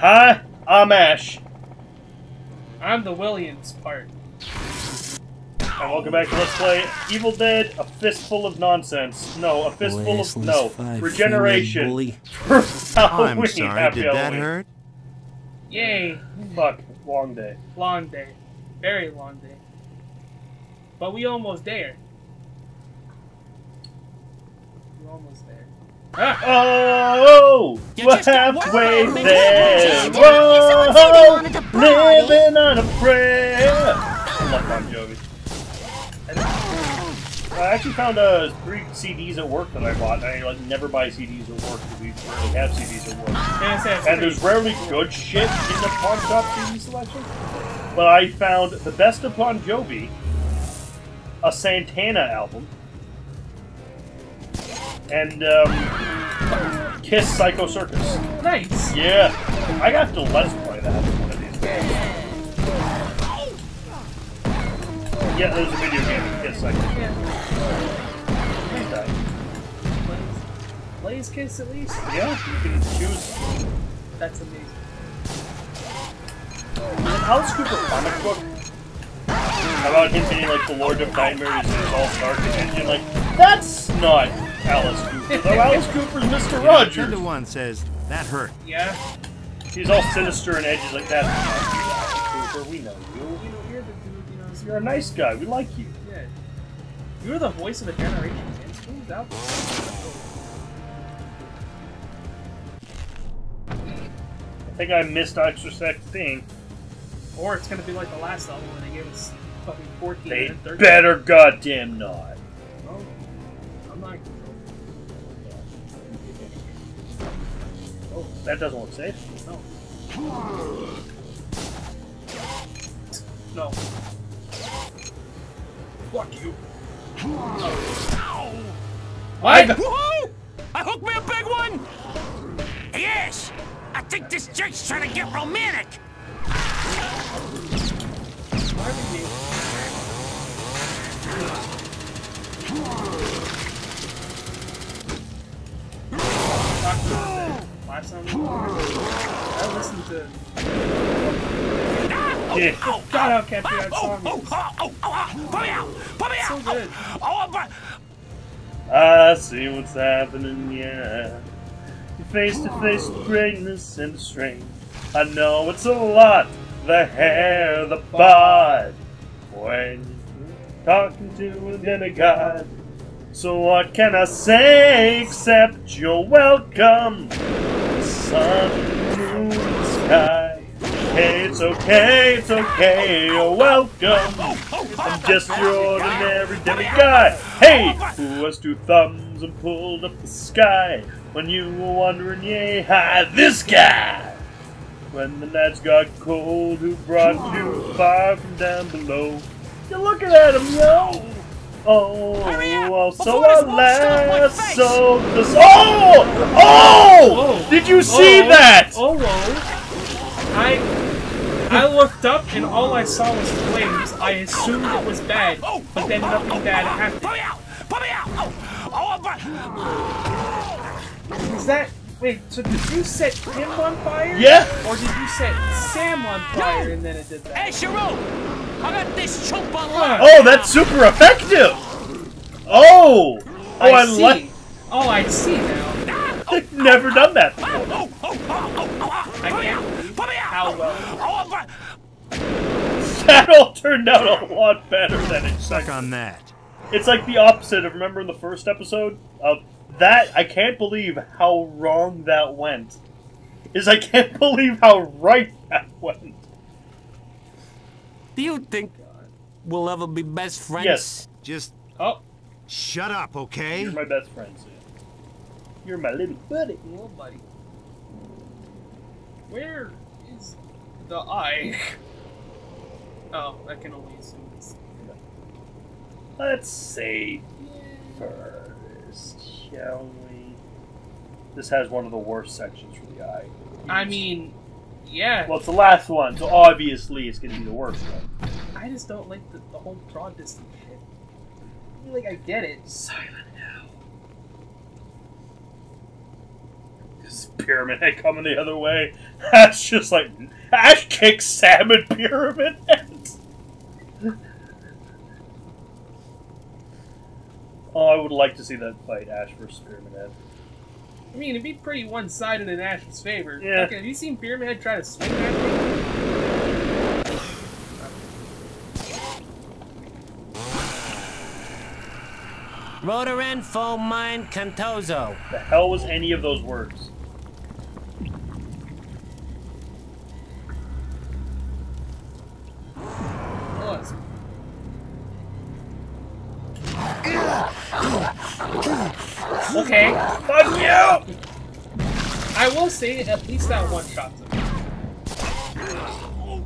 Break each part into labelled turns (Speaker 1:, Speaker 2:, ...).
Speaker 1: Hi, I'm Ash,
Speaker 2: I'm the Williams part.
Speaker 1: and welcome back to Let's Play Evil Dead, a fistful of nonsense. No, a fistful of... No, regeneration. For Halloween.
Speaker 3: I'm sorry,
Speaker 1: Happy
Speaker 3: did that hurt?
Speaker 2: Yay!
Speaker 1: Fuck, long day.
Speaker 2: Long day. Very long day. But we almost there. We're almost there. Ah!
Speaker 1: Oh,
Speaker 4: You
Speaker 1: we're halfway there.
Speaker 4: man. Someone said he
Speaker 1: Whoa, living on a prayer. I love Bon Jovi. I actually found uh, three CDs at work that I bought. I like never buy CDs at work because we rarely have CDs at work. And there's rarely good shit in the pawn shop CD selection. But I found the best of Bon Jovi, a Santana album, and um, Kiss Psycho Circus.
Speaker 2: Nice!
Speaker 1: Yeah, I got to let's play that one of these days. Yeah, there's a video game of Kiss Psycho.
Speaker 2: Yeah.
Speaker 1: Okay.
Speaker 2: Blaze, Blaze Kiss at least?
Speaker 1: Yeah, you can choose.
Speaker 2: That's amazing.
Speaker 1: There's an Alice Cooper comic book How about him being like the Lord of Nightmares and his all dark and engine. Like, that's not Alice Cooper. Though Alice Cooper's Mr.
Speaker 3: Ten
Speaker 1: Rogers.
Speaker 3: to one says that hurt.
Speaker 2: Yeah?
Speaker 1: He's all sinister and edgy like that. Alice Cooper, we know you.
Speaker 2: You know, you're the dude, you know,
Speaker 1: You're a nice guy. We like you.
Speaker 2: yeah. You're the voice of a generation, man. Who's out there?
Speaker 1: I think I missed Extra Sex thing.
Speaker 2: Or it's gonna be like the last album when they gave us fucking 14
Speaker 1: They
Speaker 2: and 13.
Speaker 1: better goddamn not. That doesn't look safe.
Speaker 2: No. No. Fuck you.
Speaker 1: I
Speaker 4: Woohoo! I hooked me a big one! Yes! I think this jerk's trying to get romantic!
Speaker 2: Last time I listened to
Speaker 1: Yeah.
Speaker 4: Oh, oh
Speaker 2: God, how catchy that
Speaker 4: oh, oh
Speaker 2: song
Speaker 4: oh, oh, oh, oh, oh, put me out! Put me
Speaker 2: So good.
Speaker 4: Oh, oh, but
Speaker 1: I see what's happening, yeah. You're face to face with greatness and the strain. I know it's a lot. The hair, the bod. When you're talking to a demigod. So what can I say except you're welcome? Sun, moon, sky. Hey, it's okay, it's okay, you're welcome. I'm just your ordinary demigod. Hey, who has two thumbs and pulled up the sky? When you were wondering, yay, hi, this guy. When the nights got cold, who brought you fire from down below? You're looking at him, yo. Oh,
Speaker 4: Hurry
Speaker 1: well, so
Speaker 4: before this
Speaker 1: I
Speaker 4: won't stop my
Speaker 1: last, so this. Oh, oh!
Speaker 2: Whoa.
Speaker 1: Did you see
Speaker 2: Oh,
Speaker 1: that?
Speaker 2: Oh, whoa. I I looked up and all I saw was flames. I assumed it was bad,
Speaker 4: oh,
Speaker 2: but then nothing bad happened.
Speaker 4: put me out! Put me out! Oh, oh, but
Speaker 2: Is that wait? So did you set him on fire?
Speaker 1: Yeah.
Speaker 2: Or did you set Sam on fire and then it did that?
Speaker 4: hey, Sharon! I got this chump on.
Speaker 1: Oh, that's super effective. Oh, oh, I,
Speaker 2: I see.
Speaker 1: like.
Speaker 2: Oh, I see now.
Speaker 1: I've never done that. Before.
Speaker 4: Oh, oh, oh, oh, oh, oh,
Speaker 2: I
Speaker 4: put me
Speaker 2: can't
Speaker 4: out!
Speaker 2: believe
Speaker 4: Put me out!
Speaker 2: how well.
Speaker 4: Oh,
Speaker 1: That all turned out a lot better than it.
Speaker 3: Suck on that.
Speaker 1: It's like the opposite of remember in the first episode of that. I can't believe how wrong that went. Is I can't believe how right that went.
Speaker 4: Do you think we'll ever be best friends?
Speaker 1: Yes.
Speaker 3: Just
Speaker 2: Oh,
Speaker 3: shut up, okay?
Speaker 1: You're my best friend, Sam. You're my little buddy.
Speaker 2: little buddy. Where is the eye? Oh, I can only assume it's.
Speaker 1: Let's save first, shall we? This has one of the worst sections for the eye.
Speaker 2: I mean, yeah.
Speaker 1: Well, it's the last one, so obviously it's going to be the worst one.
Speaker 2: I just don't like the, the whole draw distance shit. I feel like I get it.
Speaker 1: Silent now. This pyramid head coming the other way. That's just like Ash kicks Sam and Pyramid Head. oh, I would like to see that fight, Ash versus Pyramid Head.
Speaker 2: I mean, it'd be pretty one-sided in Ash's favor.
Speaker 1: Yeah.
Speaker 2: Okay, have you seen Pyramid Head try to swing that thing?
Speaker 4: Rotoren Foam Mine Cantozo.
Speaker 1: The hell was any of those words?
Speaker 2: Okay,
Speaker 1: Fuck you!
Speaker 2: I will say at least that one shot. Oh.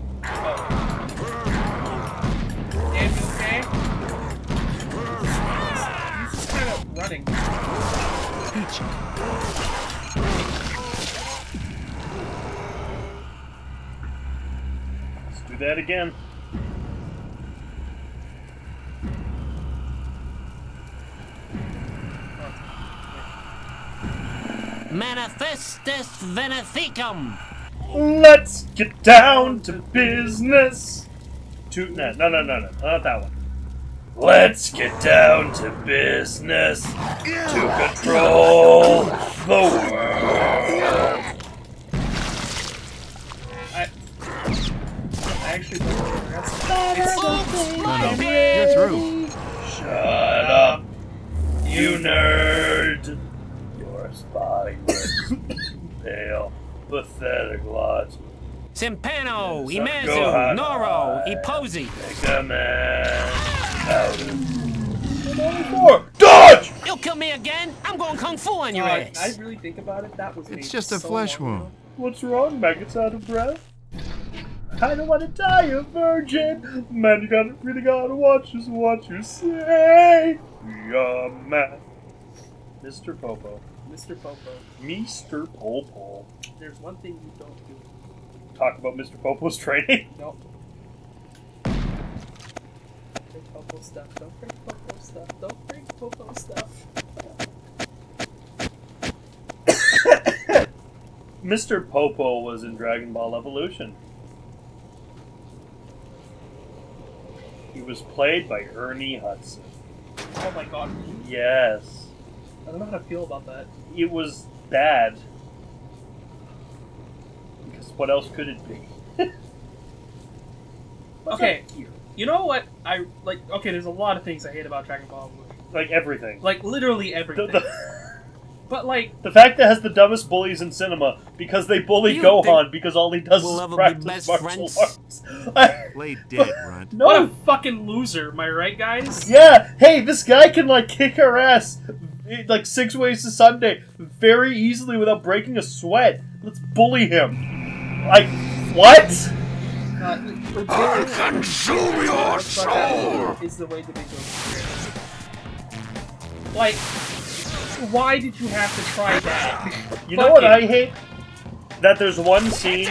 Speaker 2: You okay? He's kind of running.
Speaker 1: Let's do that again.
Speaker 4: Manifestus Venethicum.
Speaker 1: Let's get down to business. To no, no, no, no, no, not that one. Let's get down to business to control the world.
Speaker 2: I, I actually don't know. That's,
Speaker 3: No, no, you're through.
Speaker 1: Shut up, you nerd. Your spineless, pale, pathetic lot.
Speaker 4: Simpano,
Speaker 1: Yes,
Speaker 4: Imezu. Noro, Iposi.
Speaker 1: Take a man out of. Dodge!
Speaker 4: You'll kill me again? I'm going kung fu on your
Speaker 2: uh,
Speaker 4: ass.
Speaker 2: I really think about it. That was
Speaker 3: It's just a
Speaker 2: so
Speaker 3: flesh wound.
Speaker 1: What's wrong, Maggots out of breath? I don't want to die a virgin. Man, you gotta really gotta watch just what you say. Yeah, man. Mr. Popo.
Speaker 2: Mr. Popo,
Speaker 1: Mr. Popo.
Speaker 2: there's one thing you don't do.
Speaker 1: Talk about Mr. Popo's training.
Speaker 2: No. Bring Popo stuff. Don't bring Popo stuff. Don't bring Popo stuff.
Speaker 1: Mr. Popo was in Dragon Ball Evolution. He was played by Ernie Hudson.
Speaker 2: Oh my god.
Speaker 1: Yes.
Speaker 2: I don't know how to feel about that.
Speaker 1: It was bad. Because what else could it be?
Speaker 2: Okay.
Speaker 1: up?
Speaker 2: You know what? I like. Okay, there's a lot of things I hate about Dragon Ball Evolution.
Speaker 1: Like everything.
Speaker 2: Like literally everything.
Speaker 1: the,
Speaker 2: but like,
Speaker 1: the fact that it has the dumbest bullies in cinema because they bully Gohan because all he does
Speaker 4: we'll
Speaker 1: is
Speaker 4: ever be
Speaker 1: practice
Speaker 4: best
Speaker 1: martial
Speaker 4: friends?
Speaker 1: arts. I-
Speaker 3: Play dead, Runt.
Speaker 1: no,
Speaker 2: what a fucking loser. Am I right, guys?
Speaker 1: Yeah, hey, this guy can like kick our ass like six ways to Sunday very easily without breaking a sweat. Let's bully him. Like, what?
Speaker 2: Uh, consume your soul is the way to make those Like, why did you have to try that?
Speaker 1: You know what I hate? That there's one scene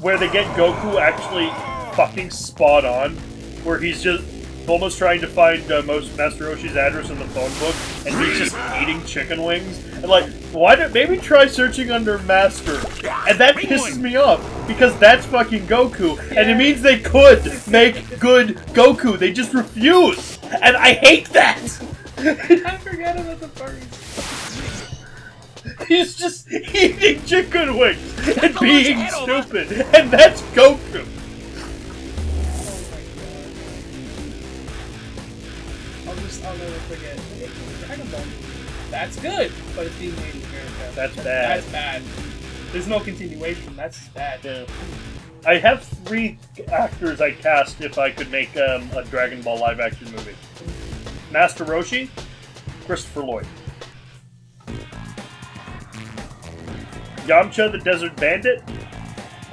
Speaker 1: where they get Goku actually fucking spot on, where he's just almost trying to find uh, most Master Roshi's address in the phone book, and he's just eating chicken wings. And like, why don't maybe try searching under Master? And that pisses me off because that's fucking Goku, and it means they could make good Goku. They just refuse, and I hate that.
Speaker 2: I forgot about the party.
Speaker 1: He's just eating chicken wings and being
Speaker 4: lunch head over.
Speaker 1: stupid, and that's Goku.
Speaker 2: That's good, but it's being made in America.
Speaker 1: That's bad.
Speaker 2: That's bad. There's no continuation. That's bad.
Speaker 1: Yeah. I have three actors I cast if I could make um, a Dragon Ball live action movie Master Roshi, Christopher Lloyd. Yamcha the Desert Bandit,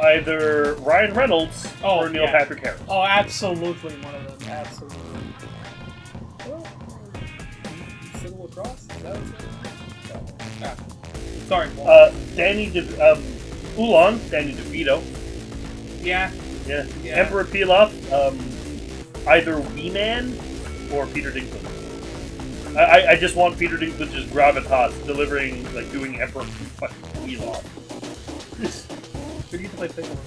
Speaker 1: either Ryan Reynolds
Speaker 2: Oh,
Speaker 1: or Neil
Speaker 2: yeah.
Speaker 1: Patrick Harris.
Speaker 2: Oh, absolutely one of them. Absolutely. Civil Cross? Is that what? No. Ah. Sorry, Walt.
Speaker 1: Uh, Danny De, um, Oolong, Danny DeVito.
Speaker 2: yeah.
Speaker 1: Yeah.
Speaker 2: Yeah.
Speaker 1: Emperor Pilaf, um, either Wee Man or Peter Dinklage. I, I, I just want Peter Dinklage's gravitas delivering, like doing Emperor fucking Pilaf.
Speaker 2: We need to play Piccolo.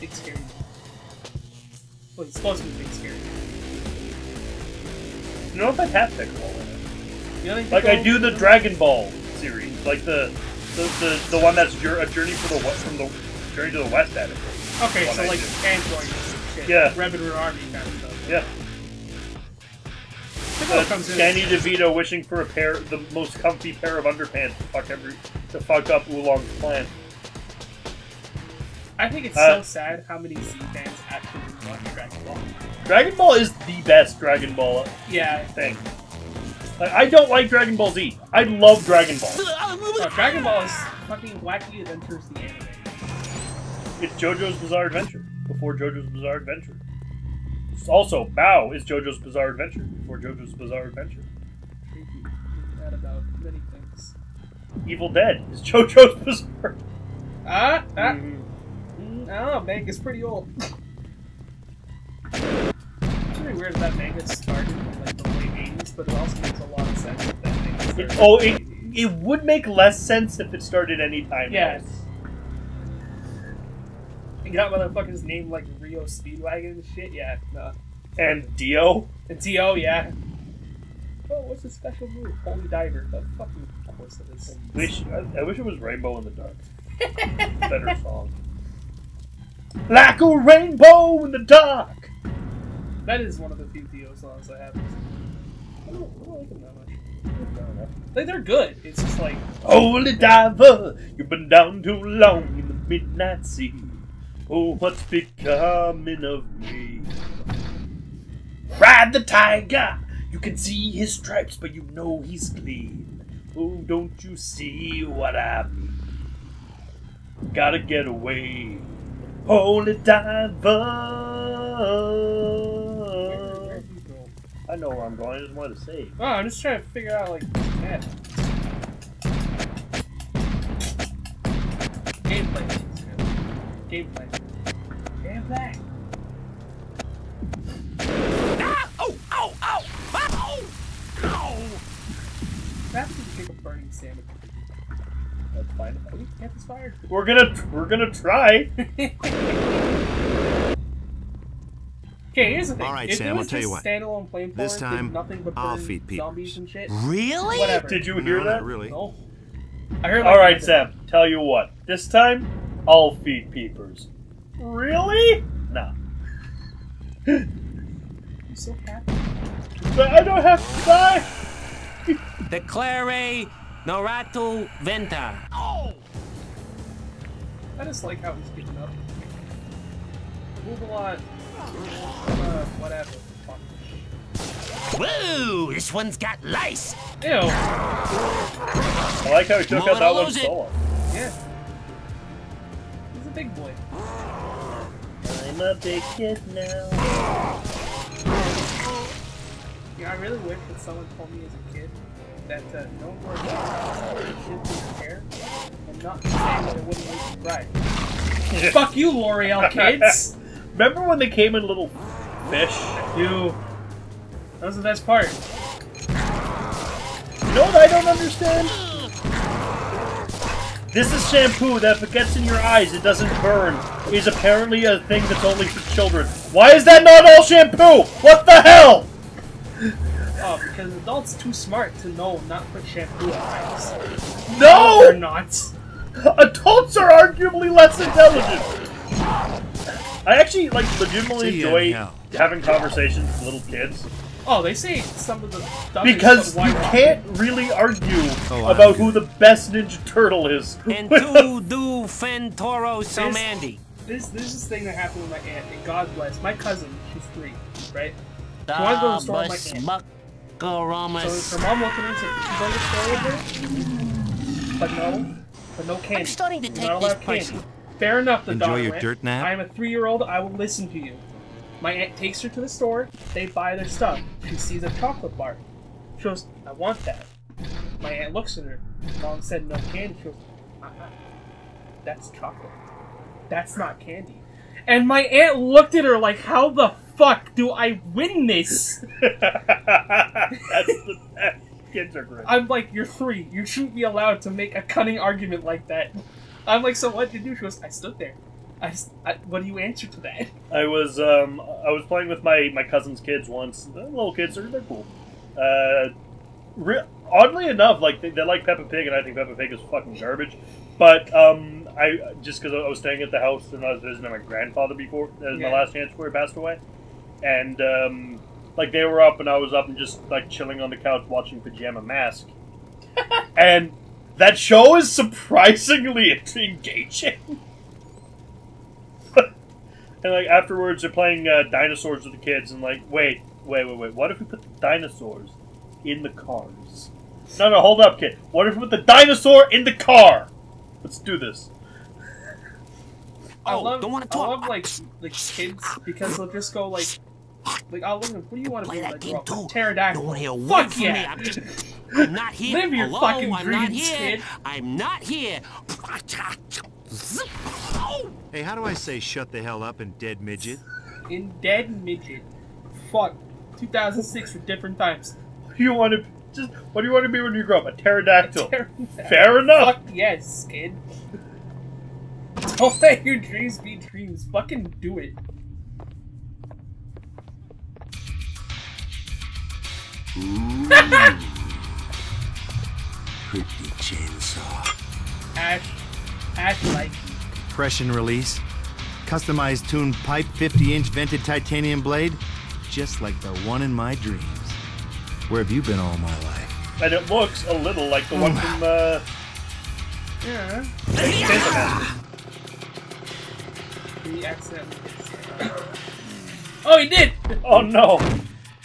Speaker 2: Big scary. Well, he's supposed to be big scary.
Speaker 1: You know if I have Piccolo in it? Like I do the Dragon Ball series, like the the, the, the one that's a journey for the west from the journey to the west at it.
Speaker 2: Okay, so
Speaker 1: I
Speaker 2: like
Speaker 1: do.
Speaker 2: Android shit.
Speaker 1: Yeah.
Speaker 2: Revenue Army kind of stuff.
Speaker 1: Yeah. Uh,
Speaker 2: comes in.
Speaker 1: Danny DeVito wishing for a pair, the most comfy pair of underpants to fuck every to fuck up Oolong's plan.
Speaker 2: I think it's
Speaker 1: Uh,
Speaker 2: so sad how many Z fans actually watch Dragon Ball.
Speaker 1: Dragon Ball is the best Dragon Ball
Speaker 2: Yeah,
Speaker 1: thing. Like, I don't like Dragon Ball Z. I love Dragon Ball.
Speaker 2: no, Dragon Ball is fucking Wacky Adventures the anime.
Speaker 1: It's JoJo's Bizarre Adventure before JoJo's Bizarre Adventure. Also, Bao is JoJo's Bizarre Adventure before JoJo's Bizarre Adventure.
Speaker 2: Thank you. That about many things.
Speaker 1: Evil Dead is JoJo's Bizarre.
Speaker 2: Ah, ah.
Speaker 1: Mhm.
Speaker 2: Mm, I don't know, Manga's pretty old. It's really weird that manga started in like the late 80s, but it also makes a lot of sense that that manga.
Speaker 1: Oh, it, it would make less sense if it started any time
Speaker 2: Yes.
Speaker 1: else.
Speaker 2: You got motherfuckers named like Rio Speedwagon and shit, yeah, no.
Speaker 1: And Dio.
Speaker 2: And T.O., yeah. Oh, what's his special move? Holy Diver. The fucking course it is.
Speaker 1: Wish I, I wish it was Rainbow in the Dark. Better song. Like a rainbow in the dark.
Speaker 2: That is one of the few Dio songs I have. I don't, I don't like them that much. Like, they're good. It's just like,
Speaker 1: Holy diver, you've been down too long in the midnight sea. Oh, what's becoming of me? Ride the tiger. You can see his stripes, but you know he's clean. Oh, don't you see what I mean? Gotta get away. Holy diver. I know where I'm going. I just wanted to say.
Speaker 2: Oh, I'm just trying to figure out, like, yeah. Gameplay. Gameplay. Gameplay.
Speaker 4: Ah! Oh! Ow! Ow! Ow! Ow!
Speaker 2: Perhaps we can burning sandwich.
Speaker 1: That's fine.
Speaker 2: Oh, we can get this fired.
Speaker 1: We're gonna we're gonna try.
Speaker 2: Okay, here's the thing.
Speaker 3: All right,
Speaker 2: if
Speaker 3: Sam,
Speaker 2: it
Speaker 3: I'll
Speaker 2: was
Speaker 3: tell you what.
Speaker 2: standalone flamethrowers
Speaker 3: This time,
Speaker 2: nothing but
Speaker 3: I'll feed peepers.
Speaker 2: zombies and shit.
Speaker 4: Really?
Speaker 2: Whatever.
Speaker 1: Did you
Speaker 3: No,
Speaker 1: hear
Speaker 3: not
Speaker 1: that?
Speaker 3: really.
Speaker 2: No. I heard.
Speaker 1: All
Speaker 2: like,
Speaker 1: right. Sam. Tell you what. This time, I'll feed peepers. Really? Nah.
Speaker 2: I'm so happy.
Speaker 1: But I don't have to die.
Speaker 4: Declare Norato Venta. Oh!
Speaker 2: I just like how he's getting up. Move a lot. Uh, whatever.
Speaker 4: Whoa! This one's got lice.
Speaker 2: Ew.
Speaker 1: I like how he took out that
Speaker 4: Wanna
Speaker 1: one solo.
Speaker 2: Yeah. He's a big boy.
Speaker 1: I'm a big kid now.
Speaker 2: Yeah, I really wish that someone told me as a kid that uh, no more kids in your hair and not saying that it wouldn't make you cry. Fuck you, L'Oreal kids!
Speaker 1: Remember when they came in little fish?
Speaker 2: you. That was the best part.
Speaker 1: You know what I don't understand? This is shampoo that if it gets in your eyes, it doesn't burn. Is apparently a thing that's only for children. Why is that not all shampoo? What the hell?
Speaker 2: Oh, because adults too smart to know not put shampoo on eyes.
Speaker 1: No!
Speaker 2: They're not.
Speaker 1: Adults are arguably less intelligent. I actually like legitimately
Speaker 3: See
Speaker 1: enjoy
Speaker 3: hell.
Speaker 1: having conversations with little kids
Speaker 2: Oh, they say some of the dumbest
Speaker 1: because
Speaker 2: of
Speaker 1: you can't really argue
Speaker 3: Oh,
Speaker 1: about who the best Ninja Turtle is.
Speaker 4: And two do Fentoro Samandi.
Speaker 2: This this is this thing that happened with my aunt, and God bless my cousin. She's three, right?
Speaker 4: The
Speaker 2: wanna go to the store with my
Speaker 4: bus
Speaker 2: aunt.
Speaker 4: buckaramas.
Speaker 2: So her mom looked at me and said, "She's going to the store with her," but no, but no candy.
Speaker 4: I'm starting to
Speaker 2: You're
Speaker 4: take
Speaker 2: not
Speaker 4: this
Speaker 2: allowed candy.
Speaker 4: personal.
Speaker 2: Fair enough. The
Speaker 3: Enjoy
Speaker 2: daughter
Speaker 3: your
Speaker 2: went,
Speaker 3: dirt nap?
Speaker 2: I am a three-year-old. I will listen to you. My aunt takes her to the store. They buy their stuff. She sees a chocolate bar. She goes, "I want that." My aunt looks at her. Mom said no candy. She goes, uh-uh. "That's chocolate. That's not candy." And my aunt looked at her like, "How the fuck do I win this?"
Speaker 1: That's the best. Kids are great.
Speaker 2: I'm like, "You're three. You shouldn't be allowed to make a cunning argument like that." I'm like, so what did you do? She goes, I stood there. I, s- I- what do you answer to that?
Speaker 1: I was um I was playing with my my cousin's kids once. They're little kids, they're, they're cool. Uh, re- oddly enough, like they, they like Peppa Pig, and I think Peppa Pig is fucking garbage. But um, I just because I was staying at the house and I was visiting my grandfather before. That was
Speaker 2: Yeah.
Speaker 1: my last chance before he passed away, and um, like they were up and I was up and just like chilling on the couch watching Pajama Mask, and that show is surprisingly engaging. And like afterwards, they're playing uh, dinosaurs with the kids, and like, wait, wait, wait, wait. What if we put the dinosaurs in the cars? No, no, hold up, kid. What if we put the dinosaur in the car? Let's do this.
Speaker 2: I
Speaker 4: Oh,
Speaker 2: love,
Speaker 4: don't wanna talk.
Speaker 2: I
Speaker 4: talk.
Speaker 2: love like like kids because they'll just go like, like I'll look at. What do you want to
Speaker 4: Play
Speaker 2: be
Speaker 4: that
Speaker 2: like?
Speaker 4: game
Speaker 2: grow up?
Speaker 4: too.
Speaker 2: Pterodactyl.
Speaker 4: Don't hear a word
Speaker 2: Fuck
Speaker 4: from
Speaker 2: yeah.
Speaker 4: me. I'm, just, I'm not here.
Speaker 2: Live your
Speaker 4: Hello,
Speaker 2: fucking
Speaker 4: I'm not
Speaker 2: dreams,
Speaker 4: here.
Speaker 2: kid.
Speaker 4: I'm not here.
Speaker 3: Hey, how do I say shut the hell up in dead midget?
Speaker 2: In dead midget. Fuck. 2006 for different times.
Speaker 1: What do you want to just? What do you want to be when you grow up? A pterodactyl.
Speaker 2: Pterodactyl.
Speaker 1: Fair enough.
Speaker 2: Fuck yes, kid. Don't let your dreams be dreams. Fucking do it.
Speaker 5: Pretty chainsaw.
Speaker 2: Ash. Ash like you.
Speaker 3: Compression release. Customized tuned pipe 50 inch vented titanium blade. Just like the one in my dreams. Where have you been all my life?
Speaker 1: And it looks a little like the one from uh,
Speaker 2: Yeah.
Speaker 1: Chainsaw Massacre.
Speaker 2: He accidentally Oh, he did!
Speaker 1: Oh no.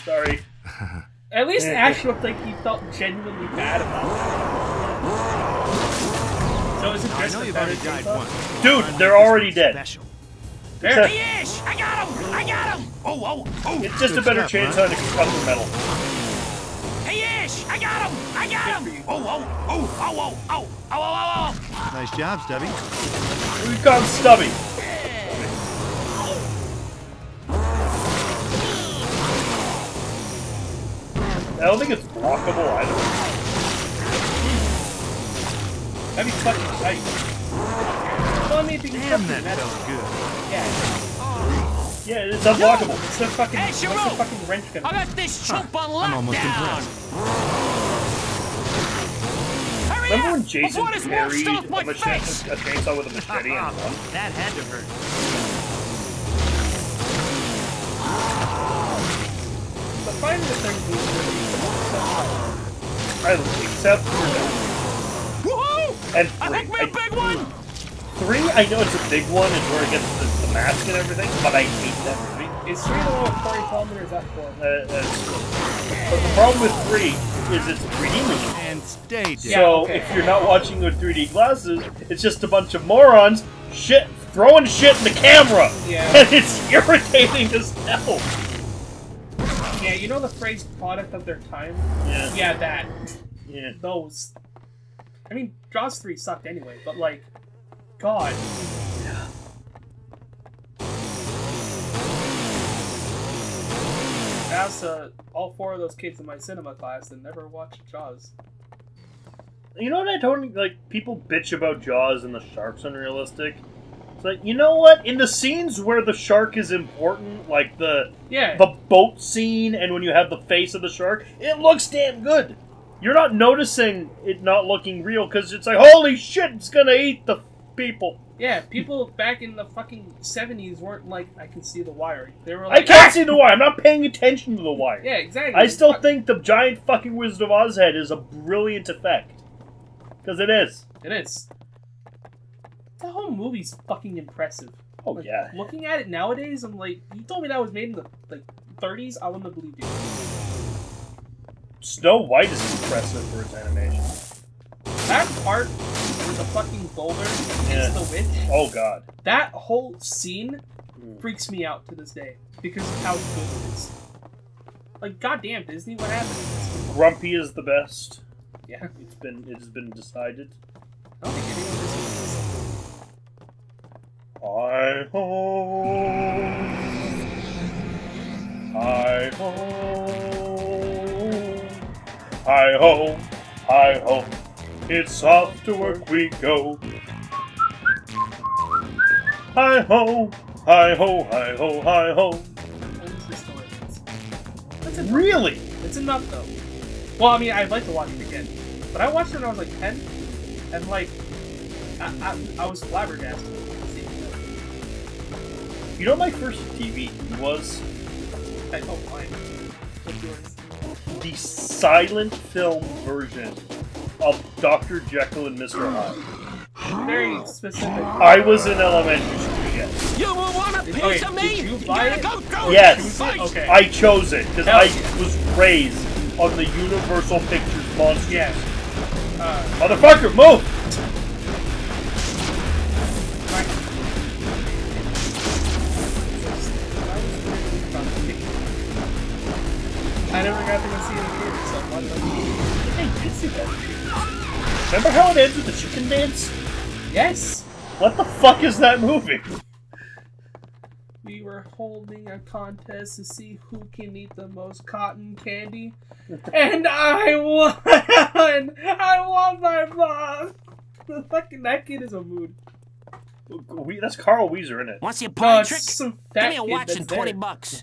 Speaker 1: Sorry.
Speaker 2: At least Ash looked like he felt genuinely bad about it. So is it
Speaker 3: I
Speaker 2: just
Speaker 3: know you've
Speaker 2: better
Speaker 3: already died once.
Speaker 1: Dude, they're already dead.
Speaker 3: Special.
Speaker 2: There.
Speaker 4: Hey, Ish! I got him! I got him! Oh, oh, oh!
Speaker 1: It's just a better
Speaker 3: stuff,
Speaker 1: chainsaw and it can cut through metal.
Speaker 4: Hey, Ish! I got him! I got
Speaker 2: Good for you.
Speaker 4: him! Oh, oh, oh, oh, oh, oh, oh, oh, oh, oh!
Speaker 3: Nice job, Stubby.
Speaker 1: We got Stubby. Don't think it's blockable either.
Speaker 2: That'd be fucking tight. Well, I mean, if you can
Speaker 3: Damn,
Speaker 2: cut
Speaker 3: that felt good.
Speaker 2: Yeah.
Speaker 1: Yeah, it's unblockable.
Speaker 2: What's the fucking,
Speaker 4: Hey,
Speaker 2: what's the fucking wrench gonna
Speaker 4: I got this chump on
Speaker 3: I'm almost
Speaker 4: lockdown!
Speaker 3: impressed.
Speaker 4: Hurry
Speaker 1: Remember when Jason
Speaker 4: before
Speaker 1: carried a,
Speaker 4: my
Speaker 1: machete, a chainsaw with a machete and run?
Speaker 3: That had to hurt.
Speaker 2: But Friday the 13th
Speaker 1: I except for
Speaker 4: Woohoo!
Speaker 1: and
Speaker 4: I
Speaker 1: three.
Speaker 4: hooked me a big one!
Speaker 1: Three, I know it's a big one, it's where it gets the, the mask and everything, but I hate that movie.
Speaker 2: is three the one with Corey Feldman or is that four?
Speaker 1: Uh, uh, but the problem with three is it's a 3D movie.
Speaker 3: And stay dead.
Speaker 2: Yeah,
Speaker 1: so
Speaker 2: okay.
Speaker 1: if you're not watching with 3D glasses, it's just a bunch of morons shit throwing shit in the camera,
Speaker 2: Yeah.
Speaker 1: and it's irritating as hell.
Speaker 2: Yeah, you know the phrase product of their time?
Speaker 1: Yeah,
Speaker 2: Yeah, that.
Speaker 1: yeah.
Speaker 2: Those. I mean, Jaws 3 sucked anyway, but like, God. As uh, all four of those kids in my cinema class that never watched Jaws.
Speaker 1: You know what I told like people bitch about Jaws and the shark's unrealistic. Like you know what? In the scenes where the shark is important, like the
Speaker 2: Yeah,
Speaker 1: the boat scene and when you have the face of the shark, it looks damn good. You're not noticing it not looking real because it's like holy shit, it's gonna eat the people.
Speaker 2: yeah. People back in the fucking seventies weren't like, I can see the wire. They were
Speaker 1: I can't ah! see the wire. I'm not paying attention to the wire.
Speaker 2: Yeah, exactly.
Speaker 1: I still
Speaker 2: Fuck-
Speaker 1: think the giant fucking Wizard of Oz head is a brilliant effect. Because it is.
Speaker 2: it is. The whole movie's fucking impressive.
Speaker 1: Oh
Speaker 2: Like,
Speaker 1: yeah.
Speaker 2: Looking at it nowadays, I'm like, you told me that was made in the like 30s. I wouldn't have believed you.
Speaker 1: Snow White is impressive for its animation.
Speaker 2: That part with the fucking boulder against
Speaker 1: Yeah.
Speaker 2: the witch,
Speaker 1: Oh god.
Speaker 2: that whole scene
Speaker 1: Mm.
Speaker 2: freaks me out to this day because of how good it is. Like, goddamn, Disney, what happened?
Speaker 1: Grumpy is the best.
Speaker 2: Yeah,
Speaker 1: It's been it has been decided.
Speaker 2: I don't think anyone disagrees.
Speaker 1: Hi ho. Hi ho. Hi ho. Hi ho. It's off to work we go. Hi ho, hi ho, hi ho, hi ho.
Speaker 2: Only three stories. That's.
Speaker 1: Really?
Speaker 2: It's enough though. Well, I mean, I'd like to watch it again, but I watched it when I was like ten, and like, I, I, I was flabbergasted. Seeing it.
Speaker 1: You know, my first TV was
Speaker 2: I don't mind. What's yours?
Speaker 1: the silent film version of Dr. Jekyll and Mr. Hyde.
Speaker 2: Very specific.
Speaker 1: I was in elementary school, yes.
Speaker 4: You will want a piece
Speaker 2: Okay,
Speaker 4: of
Speaker 2: did
Speaker 4: me?
Speaker 2: you
Speaker 4: You
Speaker 2: buy
Speaker 4: gotta
Speaker 2: it?
Speaker 4: go through
Speaker 1: Yes.
Speaker 2: Okay.
Speaker 1: I chose it because I
Speaker 2: yeah.
Speaker 1: was raised on the Universal Pictures monster.
Speaker 2: Yeah. Uh,
Speaker 1: Motherfucker, move!
Speaker 2: I never got to go see it in theater, so I'm not
Speaker 1: Hey, you see that? Remember how it ends with the chicken dance?
Speaker 2: Yes!
Speaker 1: What the fuck is that movie?
Speaker 2: We were holding a contest to see who can eat the most cotton candy. And I won! I won my mom! The fucking that kid is a mood.
Speaker 1: We, that's Carl Wheezer, isn't it?
Speaker 4: Wants your
Speaker 2: No,
Speaker 4: party
Speaker 2: it's
Speaker 4: trick? Give me a watch
Speaker 2: that's
Speaker 4: and 20
Speaker 2: there.
Speaker 4: bucks.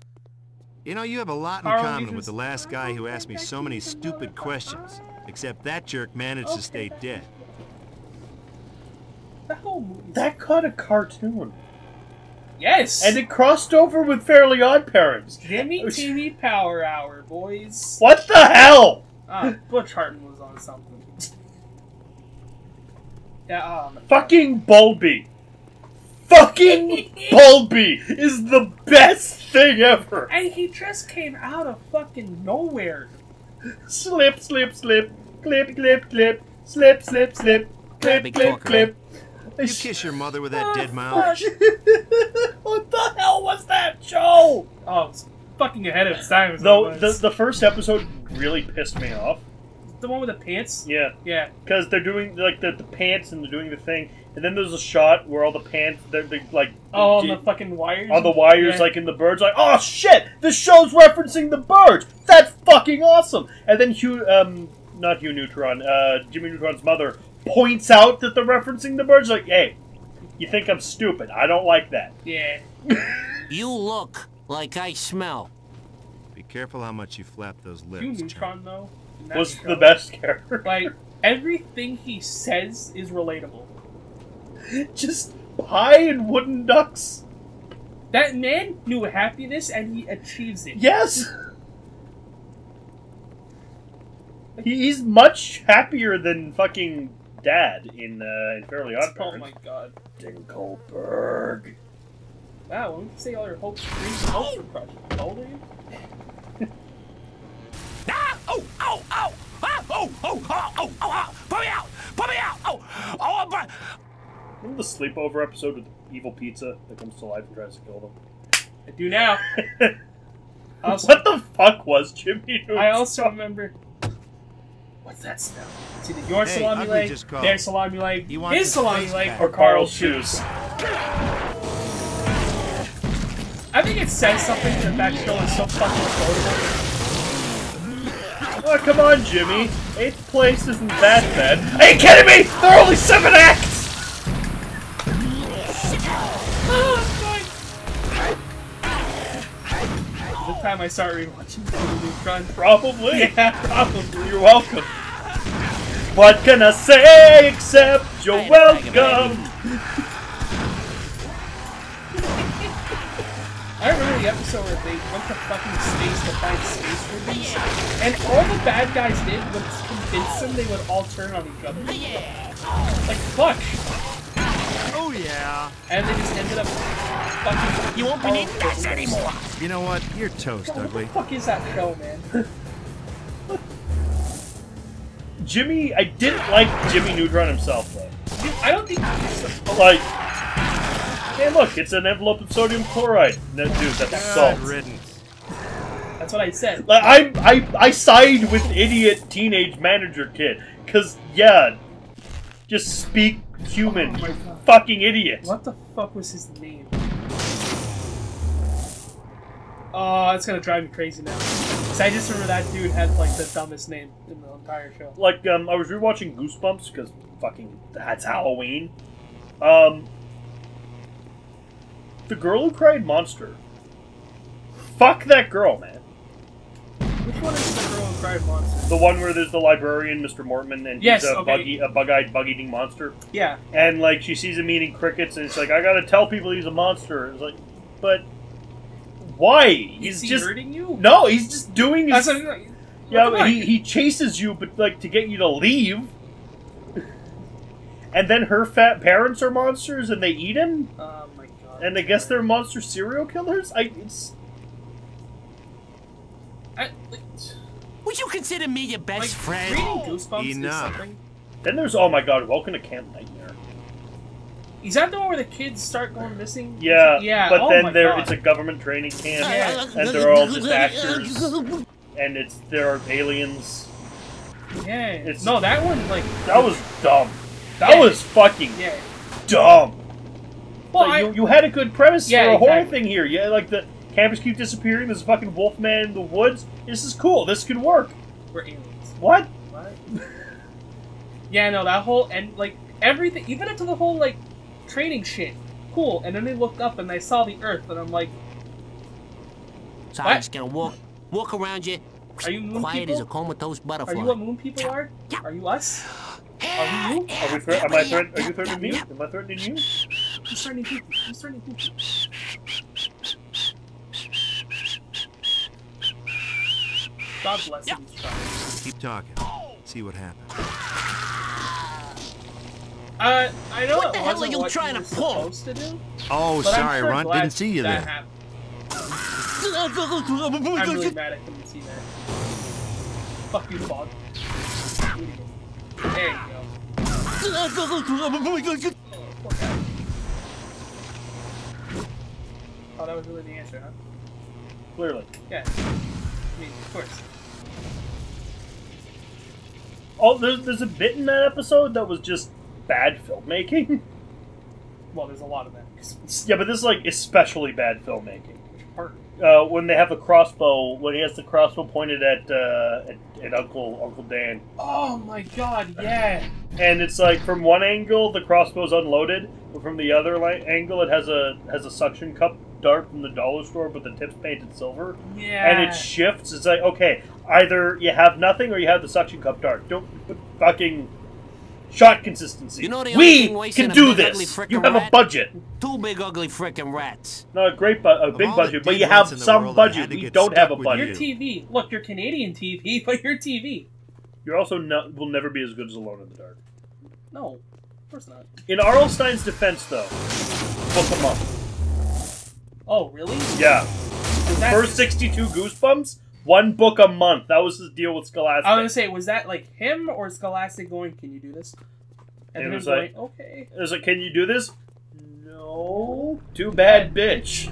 Speaker 3: You know, you have a lot in
Speaker 2: Carl
Speaker 3: common with the last guy who asked me so many stupid questions. Except that jerk managed to stay dead.
Speaker 2: The whole.
Speaker 1: That caught a cartoon.
Speaker 2: yes!
Speaker 1: And it crossed over with Fairly Odd Parents.
Speaker 2: Jimmy TV Power Hour, boys.
Speaker 1: What the hell?
Speaker 2: Ah, Butch Hartman was on something. Yeah, um,
Speaker 1: Fucking Bolbi. Fucking Bolbi is the best thing ever.
Speaker 2: and he just came out of fucking nowhere.
Speaker 1: Slip, slip, slip. Clip, clip, clip. Slip, slip, slip. Clip,
Speaker 4: Big
Speaker 1: clip, clip.
Speaker 3: You kiss your mother with that oh, dead
Speaker 2: Oh,
Speaker 3: mouth?
Speaker 1: what the hell was that show?
Speaker 2: Oh, it's fucking ahead of its time. is
Speaker 1: Though the, the first episode really pissed me off.
Speaker 2: the one with the pants.
Speaker 1: Yeah,
Speaker 2: Yeah.
Speaker 1: because they're doing like the, the pants and they're doing the thing, and then there's a shot where all the pants they're, they're like
Speaker 2: Oh, on the fucking wires.
Speaker 1: on the wires,
Speaker 2: Yeah.
Speaker 1: like in the birds, like oh shit, this show's referencing the birds. That's fucking awesome. And then Hugh, um, not Hugh Neutron, uh, Jimmy Neutron's mother points out that they're referencing the birds. Like, hey, you think I'm stupid? I don't like that.
Speaker 2: Yeah.
Speaker 4: You look like I smell.
Speaker 3: Be careful how much you flap those lips.
Speaker 2: Hugh Neutron though.
Speaker 1: Was the best character.
Speaker 2: Like everything he says is relatable.
Speaker 1: Just pie and wooden ducks.
Speaker 2: That man knew happiness and he achieves it.
Speaker 1: Yes. He's much happier than fucking Dad in uh, Fairly Odd Parents.
Speaker 2: Oh my god.
Speaker 1: Dinkleberg.
Speaker 2: Wow, when you say all your hopes, dreams, and hopes were crushed. How old are you?
Speaker 4: Ah! Oh! Oh! Oh! Ah! Oh! Oh! Oh! Oh! Oh! oh. Put me out! Put me out! Oh! Oh! I'm bur-
Speaker 1: Remember the sleepover episode with the evil pizza that comes to life and tries to kill them?
Speaker 2: I do now. also,
Speaker 1: what the fuck was Jimmy Neutron?
Speaker 2: I also remember. What's that smell? It's either your
Speaker 3: Hey,
Speaker 2: salami
Speaker 3: Ugly
Speaker 2: leg,
Speaker 3: just called.
Speaker 2: their salami leg,
Speaker 3: He wants
Speaker 2: his
Speaker 3: his
Speaker 2: salami
Speaker 3: face
Speaker 2: leg, or
Speaker 1: or Carl's
Speaker 2: Carl's
Speaker 1: shoes.
Speaker 2: I think it says something that that show is so fucking quotable.
Speaker 1: Oh, come on, Jimmy. Eighth place isn't that bad. Are you kidding me? There are only seven acts!
Speaker 2: Time I start rewatching Jimmy Neutron.
Speaker 1: Probably.
Speaker 2: Yeah, probably.
Speaker 1: You're welcome. What can I say except you're
Speaker 4: Hey, thank you,
Speaker 1: welcome?
Speaker 2: I remember the episode where they went to fucking space to find space rubies, and all the bad guys did was convince them they would all turn on each other. Like, fuck.
Speaker 3: Oh, yeah.
Speaker 2: And they just ended up fucking.
Speaker 4: You won't be needing oh.
Speaker 2: all
Speaker 4: this anymore.
Speaker 3: You know what? You're toast,
Speaker 2: What the fuck is that show, man?
Speaker 1: Jimmy, I didn't like Jimmy Neutron himself, though.
Speaker 2: Dude, I don't think he's supposed
Speaker 1: Like, hey, look, it's an envelope of sodium chloride. No, dude, that's
Speaker 3: Good
Speaker 1: salt.
Speaker 3: riddance.
Speaker 2: That's what I said.
Speaker 1: Like, I, I, I side with idiot teenage manager kid. Cause, yeah, just speak human,
Speaker 2: Oh my
Speaker 1: you
Speaker 2: God.
Speaker 1: fucking idiot.
Speaker 2: What the fuck was his name? Oh, it's gonna drive me crazy now. 'Cause I just remember that dude had like the dumbest name in the entire show.
Speaker 1: Like, um, I was rewatching Goosebumps, because fucking, that's Halloween. Um, The girl who cried monster. Fuck that girl, man.
Speaker 2: Which one is the girl who cried monster?
Speaker 1: The one where there's the librarian, Mr. Mortman, and
Speaker 2: Yes,
Speaker 1: he's a
Speaker 2: okay.
Speaker 1: buggy, a bug-eyed, bug-eating monster.
Speaker 2: Yeah.
Speaker 1: And like she sees him eating crickets, and it's like, I gotta tell people he's a monster. It's like, but why? He's
Speaker 2: Is he
Speaker 1: just
Speaker 2: hurting you?
Speaker 1: no, he's just doing his.
Speaker 2: That's what,
Speaker 1: yeah, but he he chases you, but like to get you to leave. And then her fat parents are monsters, and they eat him.
Speaker 2: Oh my god.
Speaker 1: And I guess they're monster serial killers. I it's
Speaker 2: I, like,
Speaker 4: Would you consider me your best
Speaker 2: like
Speaker 4: friend?
Speaker 2: reading Goosebumps is
Speaker 3: Enough.
Speaker 2: something.
Speaker 1: then there's oh my god, welcome to Camp Nightmare.
Speaker 2: Is that the one where the kids start going missing?
Speaker 1: Yeah,
Speaker 2: Yeah.
Speaker 1: But
Speaker 2: oh
Speaker 1: then there
Speaker 2: God.
Speaker 1: it's a government training camp,
Speaker 2: Yeah.
Speaker 1: and they're all just actors, and it's there are aliens.
Speaker 2: Yeah.
Speaker 1: it's-
Speaker 2: no, that one like
Speaker 1: That was dumb. That
Speaker 2: Yeah.
Speaker 1: was fucking
Speaker 2: yeah.
Speaker 1: dumb.
Speaker 2: Well,
Speaker 1: Like,
Speaker 2: I,
Speaker 1: you, you had a good premise
Speaker 2: Yeah,
Speaker 1: for a horror thing here. Yeah, like the campers keep disappearing. There's a fucking wolf man in the woods. This is cool. This could work.
Speaker 2: we're aliens.
Speaker 1: What?
Speaker 2: What? yeah, no, that whole and like everything, even up to the whole like training shit, cool. And then they looked up and they saw the Earth, and I'm like,
Speaker 4: So I'm just gonna walk, walk around you,
Speaker 2: Are you moon
Speaker 4: quiet
Speaker 2: people?
Speaker 4: as a comatose butterfly.
Speaker 2: are you what moon people are? Are you us? Are you?
Speaker 1: Are we thre- am I threat- Are you threatening me? Am I threatening you?
Speaker 2: Who's threatening people? Who's threatening people? God bless him. he's trying.
Speaker 3: Keep talking. See what happens.
Speaker 2: Uh, I know
Speaker 4: What the hell are you trying
Speaker 2: were
Speaker 4: to pull?
Speaker 2: To do,
Speaker 3: Oh, sorry,
Speaker 2: sure
Speaker 3: Runt. Didn't see you
Speaker 2: that
Speaker 3: there.
Speaker 2: happened. I'm really mad I couldn't see that. Fuck you, Fog. There you go. Oh. Oh, that was really the answer, huh?
Speaker 1: Clearly.
Speaker 2: Yeah. I mean, of course.
Speaker 1: Oh, there's there's a bit in that episode that was just bad filmmaking.
Speaker 2: Well, there's a lot of that.
Speaker 1: yeah, but this is like especially bad filmmaking.
Speaker 2: Which part?
Speaker 1: Uh, when they have the crossbow, when he has the crossbow pointed at uh, at, at Uncle Uncle Dan,
Speaker 2: Oh my god, yeah!
Speaker 1: and it's like from one angle the crossbow's unloaded, but from the other angle it has a has a suction cup dart from the dollar store, but the tip's painted silver,
Speaker 2: Yeah.
Speaker 1: and it shifts. It's like okay, either you have nothing or you have the suction cup dart. Don't fucking shot consistency.
Speaker 4: You know the only thing
Speaker 1: we can do this. You have a budget,
Speaker 4: Two big ugly frickin' rats.
Speaker 1: not a great, bu- a big budget, but you have
Speaker 3: ones in the
Speaker 1: some
Speaker 3: world,
Speaker 1: budget. We don't have a budget.
Speaker 2: Your TV. Look, you're Canadian TV, but your TV.
Speaker 1: You're also not will never be as good as Alone in the Dark.
Speaker 2: No, of course not.
Speaker 1: In R.L. Stine's defense, though, book him month.
Speaker 2: Oh, really?
Speaker 1: Yeah,
Speaker 2: Was that-
Speaker 1: first sixty-two Goosebumps, one book a month. That was his deal with Scholastic.
Speaker 2: I was gonna say, was that like him or Scholastic going, "Can you do this?" And
Speaker 1: It
Speaker 2: him
Speaker 1: was
Speaker 2: going,
Speaker 1: like-
Speaker 2: "Okay."
Speaker 1: It was like, "Can you do this?" No. Too bad, bitch.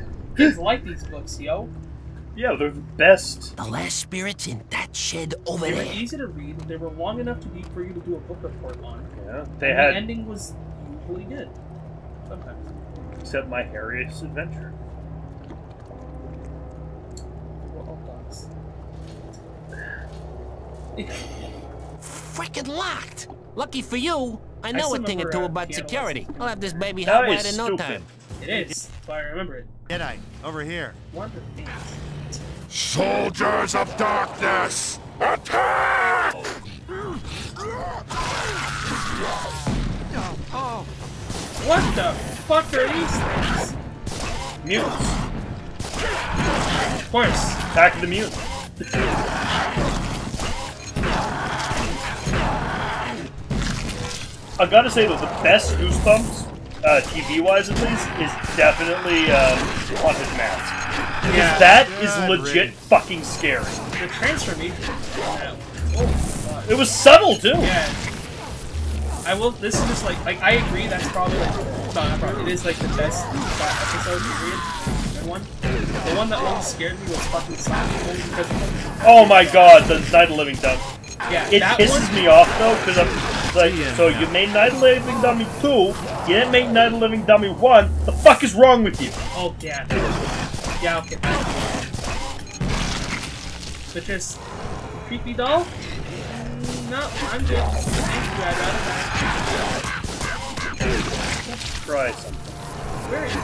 Speaker 2: Kids like these books, yo.
Speaker 1: Yeah, they're the best.
Speaker 4: The last spirits in that shed over
Speaker 2: They were
Speaker 4: there.
Speaker 2: easy to read. They were long enough to be for you to do a book report on.
Speaker 1: Yeah, they
Speaker 2: and
Speaker 1: had
Speaker 2: the ending was usually good. Sometimes.
Speaker 1: Except my Harriet's Adventure.
Speaker 2: Well, all dogs.
Speaker 4: Frickin' locked. Lucky for you, I know a thing or two about
Speaker 2: piano
Speaker 4: security. I'll have this baby
Speaker 1: That
Speaker 4: hotwired
Speaker 1: is
Speaker 4: in no time.
Speaker 2: It is. That's why I remember it.
Speaker 3: Jedi, over here.
Speaker 2: One the.
Speaker 5: Soldiers of darkness, attack! Oh.
Speaker 2: What the fuck are these things?
Speaker 1: Mutants.
Speaker 2: Of course.
Speaker 1: Attack of the Mutants. I gotta say though, the best Goosebumps, uh, TV-wise at least, is definitely um, Haunted Mask. Because
Speaker 2: Yeah.
Speaker 1: that is legit fucking scary.
Speaker 2: The transformation. Yeah. Oh.
Speaker 1: It was subtle too.
Speaker 2: Yeah. I will. This is just like like I agree. That's probably like no, not. It is like the best uh, episode period. Good one. The one that always scared me was fucking Slappy only because
Speaker 1: Oh my god, the Night of Living Dummy.
Speaker 2: yeah.
Speaker 1: It pisses
Speaker 2: one,
Speaker 1: me off though, because I'm like,
Speaker 3: Yeah.
Speaker 1: so you made Night of Living Dummy 2, you didn't make Night of Living Dummy 1, the fuck is wrong with you?
Speaker 2: Oh yeah. Yeah. Okay. But this creepy doll. Mm, No, I'm good. Thank you. I'd rather that.
Speaker 1: Try something.
Speaker 2: Where is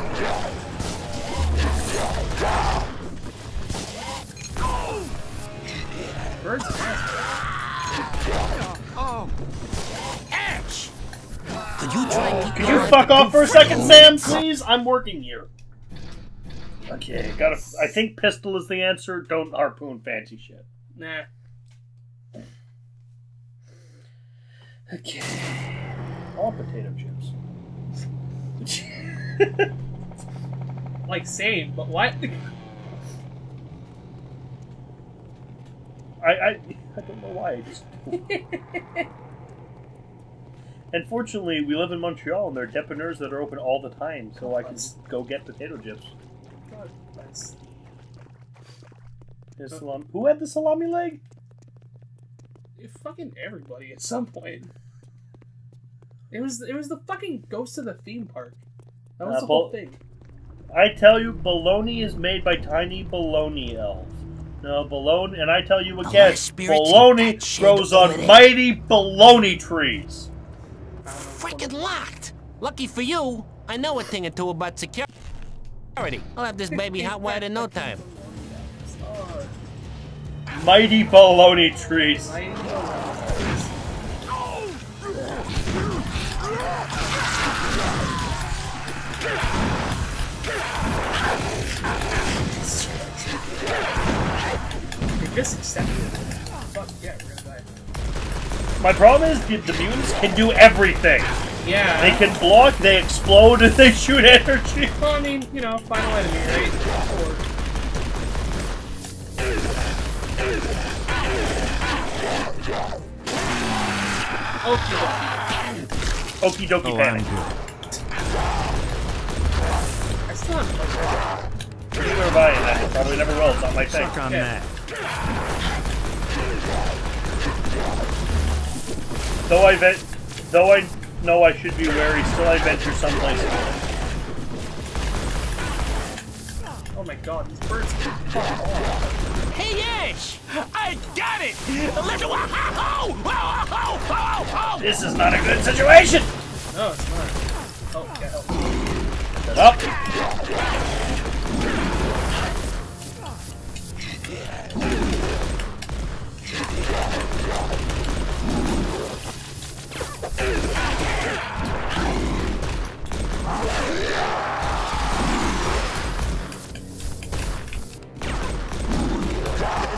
Speaker 2: Birds
Speaker 4: Oh. Ouch! Could you try oh, and keep
Speaker 1: Could you fuck off for a second, Sam, please? I'm working here. Okay, gotta. I think pistol is the answer. Don't harpoon fancy shit.
Speaker 2: Nah.
Speaker 1: Okay. All potato chips.
Speaker 2: Like same, but what?
Speaker 1: I, I I don't know why. I just. Unfortunately, we live in Montreal, and there are dépanneurs that are open all the time, so I can go get potato chips.
Speaker 2: God, that's
Speaker 1: There's salami. Who had the salami leg?
Speaker 2: It fucking everybody at some point. It was it was the fucking ghost of the theme park. That was
Speaker 1: Uh,
Speaker 2: the whole
Speaker 1: Paul-
Speaker 2: thing.
Speaker 1: I tell you, bologna is made by tiny bologna elves. No, bologna, and I tell you again,
Speaker 4: last spirits
Speaker 1: bologna
Speaker 4: in that shed
Speaker 1: grows on
Speaker 4: there.
Speaker 1: mighty bologna trees.
Speaker 4: Freaking locked! Lucky for you, I know a thing or two about security. I'll have this baby hot wired in no time.
Speaker 2: Oh,
Speaker 1: Mighty bologna trees.
Speaker 2: Just accepted it. Oh, fuck yeah, we're.
Speaker 1: My problem is the, the mutants can do everything.
Speaker 2: Yeah.
Speaker 1: They can block, they explode, and they shoot energy.
Speaker 2: Well, I mean, you know, final enemy, right? Or Okay,
Speaker 1: Okie dokie
Speaker 3: Oh,
Speaker 1: panic.
Speaker 2: I still haven't played that.
Speaker 1: Neither have I, and I probably never will. It's not my thing.
Speaker 3: Suck on
Speaker 2: Yeah.
Speaker 3: that.
Speaker 1: Though I vent, though I know I should be wary, still I venture someplace.
Speaker 2: Oh my god, these birds can fuck.
Speaker 4: Hey, Ash! I got it! Listen, whoa, whoa, whoa, whoa, whoa, whoa!
Speaker 1: This is not a good situation.
Speaker 2: No, it's not. Oh, yeah, help.
Speaker 1: Shut up.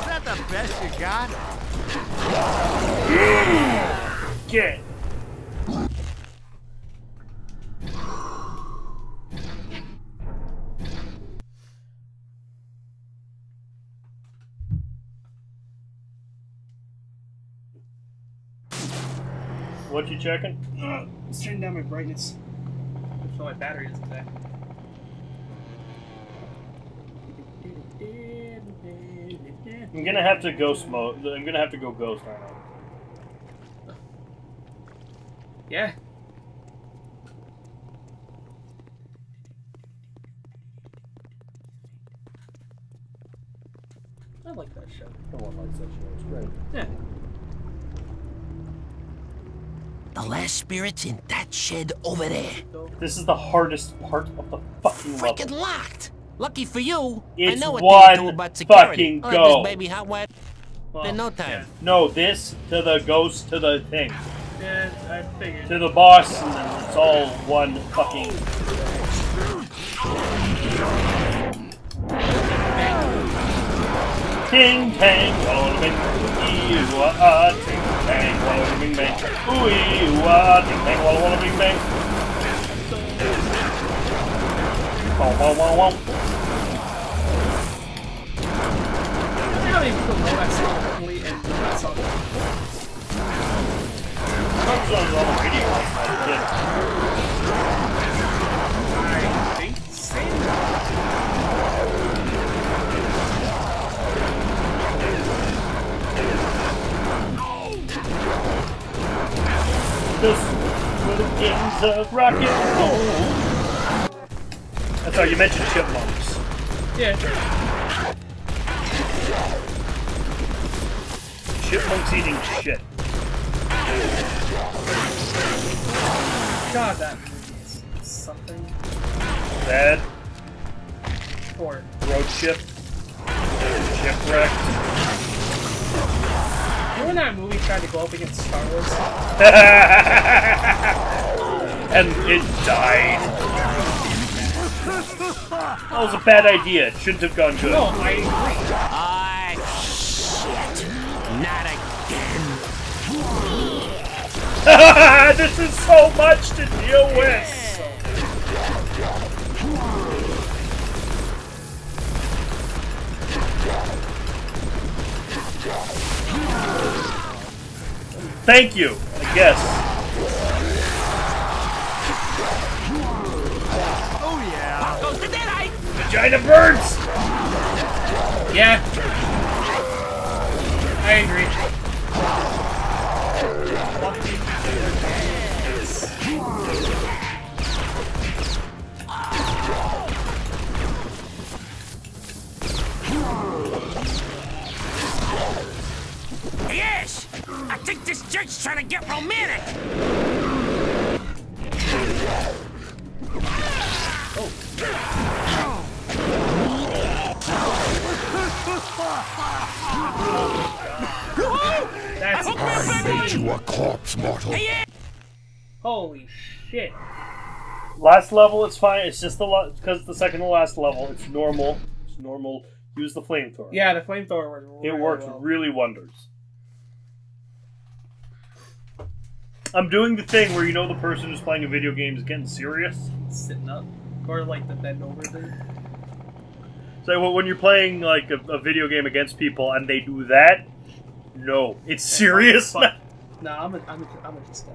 Speaker 3: That the best you got?
Speaker 1: Get. You checking?
Speaker 2: Uh, let's turn down my brightness. So my battery doesn't die.
Speaker 1: I'm gonna have to ghost mode. I'm gonna have to go ghost on it.
Speaker 2: Yeah. I like that show.
Speaker 1: No one likes that show. It's great.
Speaker 2: Yeah.
Speaker 4: The last spirit's in that shed over there.
Speaker 1: This is the hardest part of the fucking level.
Speaker 4: Freaking locked! Lucky for you,
Speaker 1: It's
Speaker 4: I know a thing or two
Speaker 1: one
Speaker 4: about security.
Speaker 1: fucking
Speaker 4: I'll
Speaker 1: go.
Speaker 4: this baby hot wired
Speaker 2: well,
Speaker 4: in no time.
Speaker 1: No, this to the ghost to the thing
Speaker 2: Yeah, yeah, I figured.
Speaker 1: to the boss, and then it's all one fucking. Ting tang, walla bing, ee wah ah, bang, ooh wah, ting tang, walla walla bing bang. Wow wow wow wow.
Speaker 2: I don't even know that song only and know that song.
Speaker 1: Comes on the video. I did. This for the kings of uh, rock and roll. That's how you mentioned chipmunks.
Speaker 2: Yeah.
Speaker 1: Chipmunks eating shit.
Speaker 2: God, that movie is something.
Speaker 1: Bad.
Speaker 2: Or
Speaker 1: Road chip. Shipwrecked.
Speaker 2: You know when that movie tried to go up against Star Wars?
Speaker 1: and it died. That was a bad idea. It shouldn't have gone good.
Speaker 2: No, I agree.
Speaker 4: Ah, shit. Not again.
Speaker 1: this is so much to deal with. Thank you, I guess.
Speaker 4: Goes the deadite.
Speaker 1: Vagina birds!
Speaker 2: Yeah. I agree.
Speaker 4: This jerk's trying to get romantic!
Speaker 2: That's
Speaker 5: I made
Speaker 2: insane.
Speaker 5: you a corpse, mortal.
Speaker 2: Holy shit.
Speaker 1: Last level, it's fine. It's just the because it's the second to last level. It's normal. It's normal. Use the flamethrower.
Speaker 2: Yeah, the flamethrower worked
Speaker 1: it
Speaker 2: really
Speaker 1: works
Speaker 2: well.
Speaker 1: really wonders. I'm doing the thing where you know the person who's playing a video game is getting serious.
Speaker 2: Sitting up. Or like the bend over thing.
Speaker 1: So when- when you're playing like a, a video game against people and they do that, no, it's serious.
Speaker 2: Nah, I'm a, I'm a, I'm a just uh,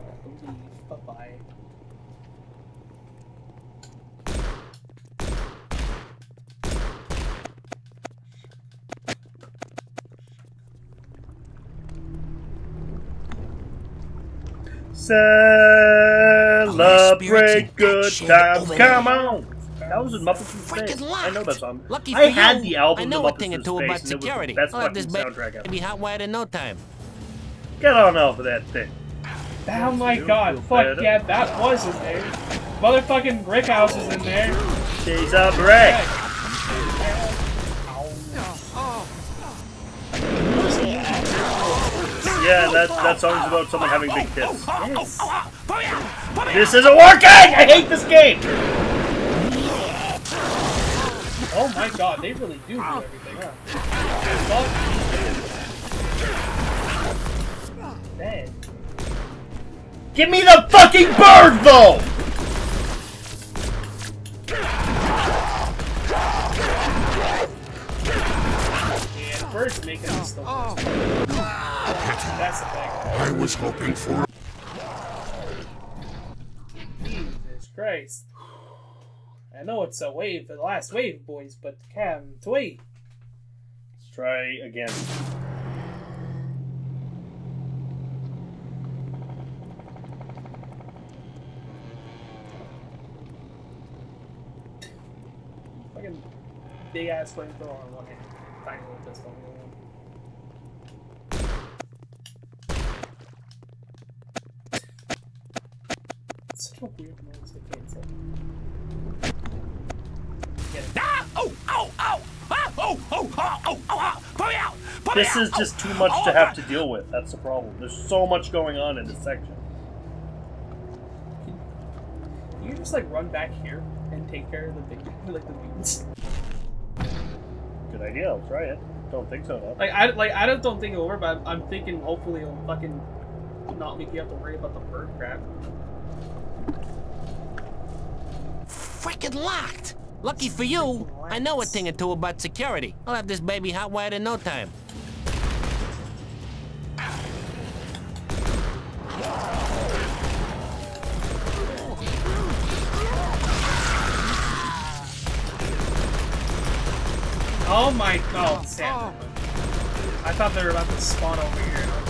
Speaker 1: Celebrate good
Speaker 4: shit
Speaker 1: times. Come on. That was in Muppets in Space.
Speaker 4: Freaking
Speaker 1: I know that song.
Speaker 4: Lucky
Speaker 1: I had
Speaker 4: you,
Speaker 1: the album
Speaker 4: I know a
Speaker 1: Muppets
Speaker 4: thing or two
Speaker 1: Space,
Speaker 4: about
Speaker 1: and it was the
Speaker 4: security.
Speaker 1: best
Speaker 4: I'll have this
Speaker 1: fucking
Speaker 4: baby
Speaker 1: soundtrack ever.
Speaker 4: be hot wired in no time.
Speaker 1: Get on off of that thing.
Speaker 2: Oh my god, fuck
Speaker 1: better?
Speaker 2: yeah, that was in there. Motherfucking Brick House is in there.
Speaker 1: She's a break. Yeah, that that song's about someone having big tits.
Speaker 2: Yes.
Speaker 4: Put me out! Put me
Speaker 1: This isn't working! I hate this game!
Speaker 2: Oh my god, they really do do everything, huh? Dead.
Speaker 1: Give me the fucking bird, though!
Speaker 2: Bird's making us the worst. That's the thing.
Speaker 5: I was hoping for
Speaker 2: Jesus Christ. I know it's a wave, the last wave, boys, but can't wait.
Speaker 1: Let's try again.
Speaker 2: Fucking big ass flamethrower on one hand, such a weird noise. Get.
Speaker 4: Ah! Oh! Ah! Oh! Oh! Oh! Oh! Oh! Put me out! Put me
Speaker 1: This
Speaker 4: out!
Speaker 1: is just too much
Speaker 4: Oh,
Speaker 1: to have
Speaker 4: oh,
Speaker 1: to deal with. That's the problem. There's so much going on in this section.
Speaker 2: Can you just like run back here and take care of the big, like the mutants?
Speaker 1: Good idea. I'll try it. Don't think so, though.
Speaker 2: Like I like I don't don't think it'll work. but I'm, I'm thinking hopefully it'll fucking not make you have to worry about the bird crap.
Speaker 4: Freaking locked! Lucky for you, I know a thing or two about security. I'll have this baby hot wired in no time.
Speaker 2: Oh my oh, god, Sam. Oh. I thought they were about to spawn over here.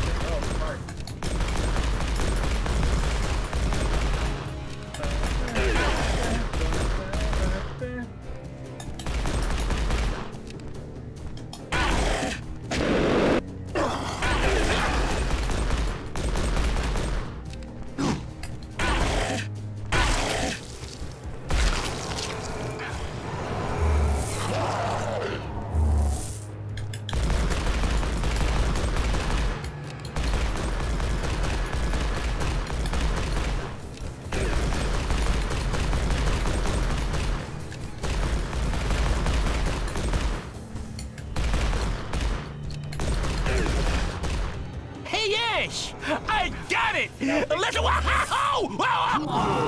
Speaker 2: Oh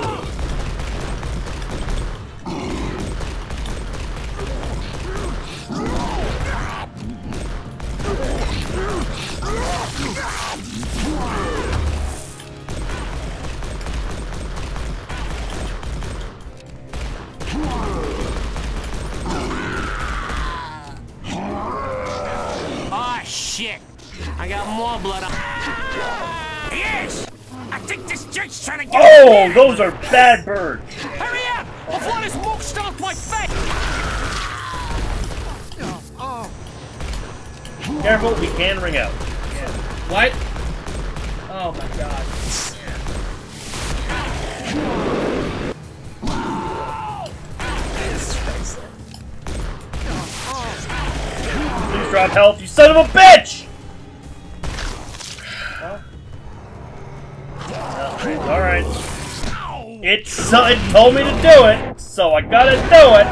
Speaker 1: those are bad birds.
Speaker 4: Hurry up! Before this smoke stomps my face!
Speaker 1: Careful, we can ring out.
Speaker 2: What? Oh my god.
Speaker 1: Please drop health, you son of a bitch! It's so, it told me to do it, so I gotta do it.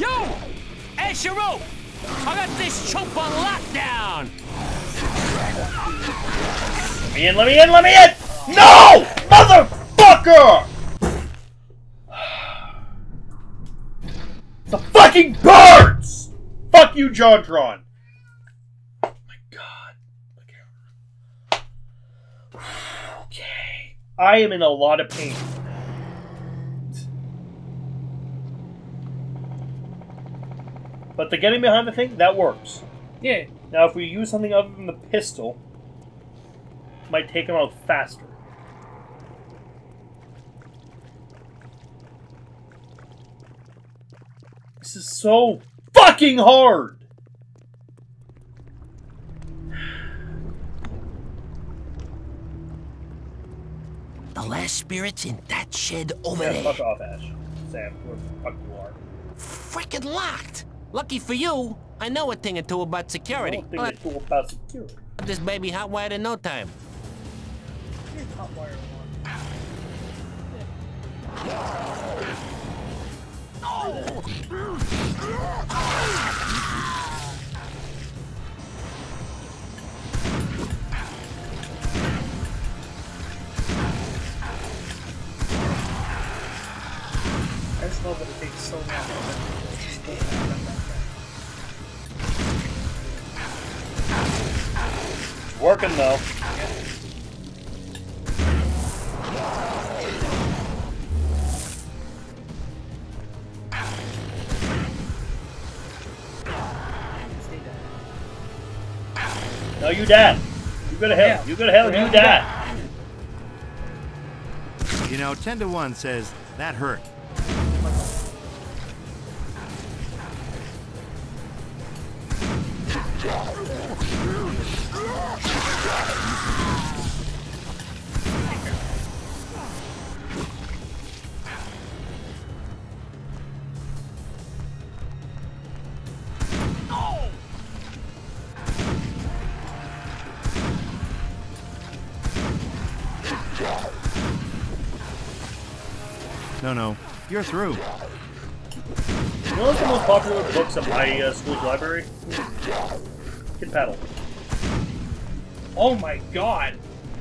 Speaker 4: Yo! Asheru! I got this choke on lockdown!
Speaker 1: Let me in, let me in, let me in! No! Motherfucker! The fucking birds! Fuck you, JonTron! Oh my god. Okay. I am in a lot of pain. But the getting behind the thing, that works.
Speaker 2: Yeah.
Speaker 1: Now, if we use something other than the pistol, it might take him out faster. This is so fucking hard!
Speaker 4: The last spirit's in that shed over
Speaker 1: Yeah,
Speaker 4: there.
Speaker 1: fuck off, Ash. Sam, where the fuck you are.
Speaker 4: Frickin' locked! Lucky for you, I know a thing or two about security.
Speaker 1: don't think
Speaker 4: I'll
Speaker 1: it's all about security.
Speaker 4: this baby hotwired in no time.
Speaker 2: Hot wire one. I just love that it takes so long. to.
Speaker 1: It's working, though.
Speaker 2: Down.
Speaker 1: No, you dad. You go to hell.
Speaker 2: Yeah.
Speaker 1: You go to hell,
Speaker 2: Yeah.
Speaker 1: you dad.
Speaker 3: You know, 10 to 1 says that hurt. No, no, you're through.
Speaker 1: You know what's the most popular books at my uh, school's library? Kid Paddle.
Speaker 2: Oh my god!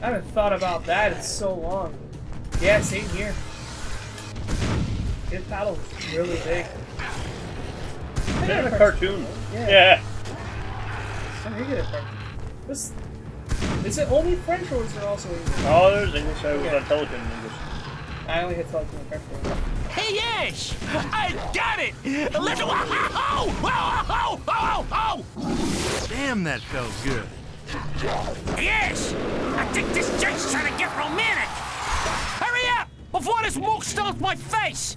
Speaker 2: I haven't thought about that in so long. Yeah, same here. Kid Paddle is really big.
Speaker 1: They had a cartoon.
Speaker 2: Yeah.
Speaker 1: Yeah.
Speaker 2: I think it is cartoon. This is it only French or is there also English?
Speaker 1: Oh, there's English. I was
Speaker 2: Okay.
Speaker 1: on Pelican in English.
Speaker 2: I only hit Pelican and French. for
Speaker 4: Hey, Ash! I got it! Let's wow! Wow! Wow! Wow! Wow!
Speaker 3: Damn, that felt good.
Speaker 4: Yes! I think this jerk's trying to get romantic! Hurry up! Before this smoke stomps my face!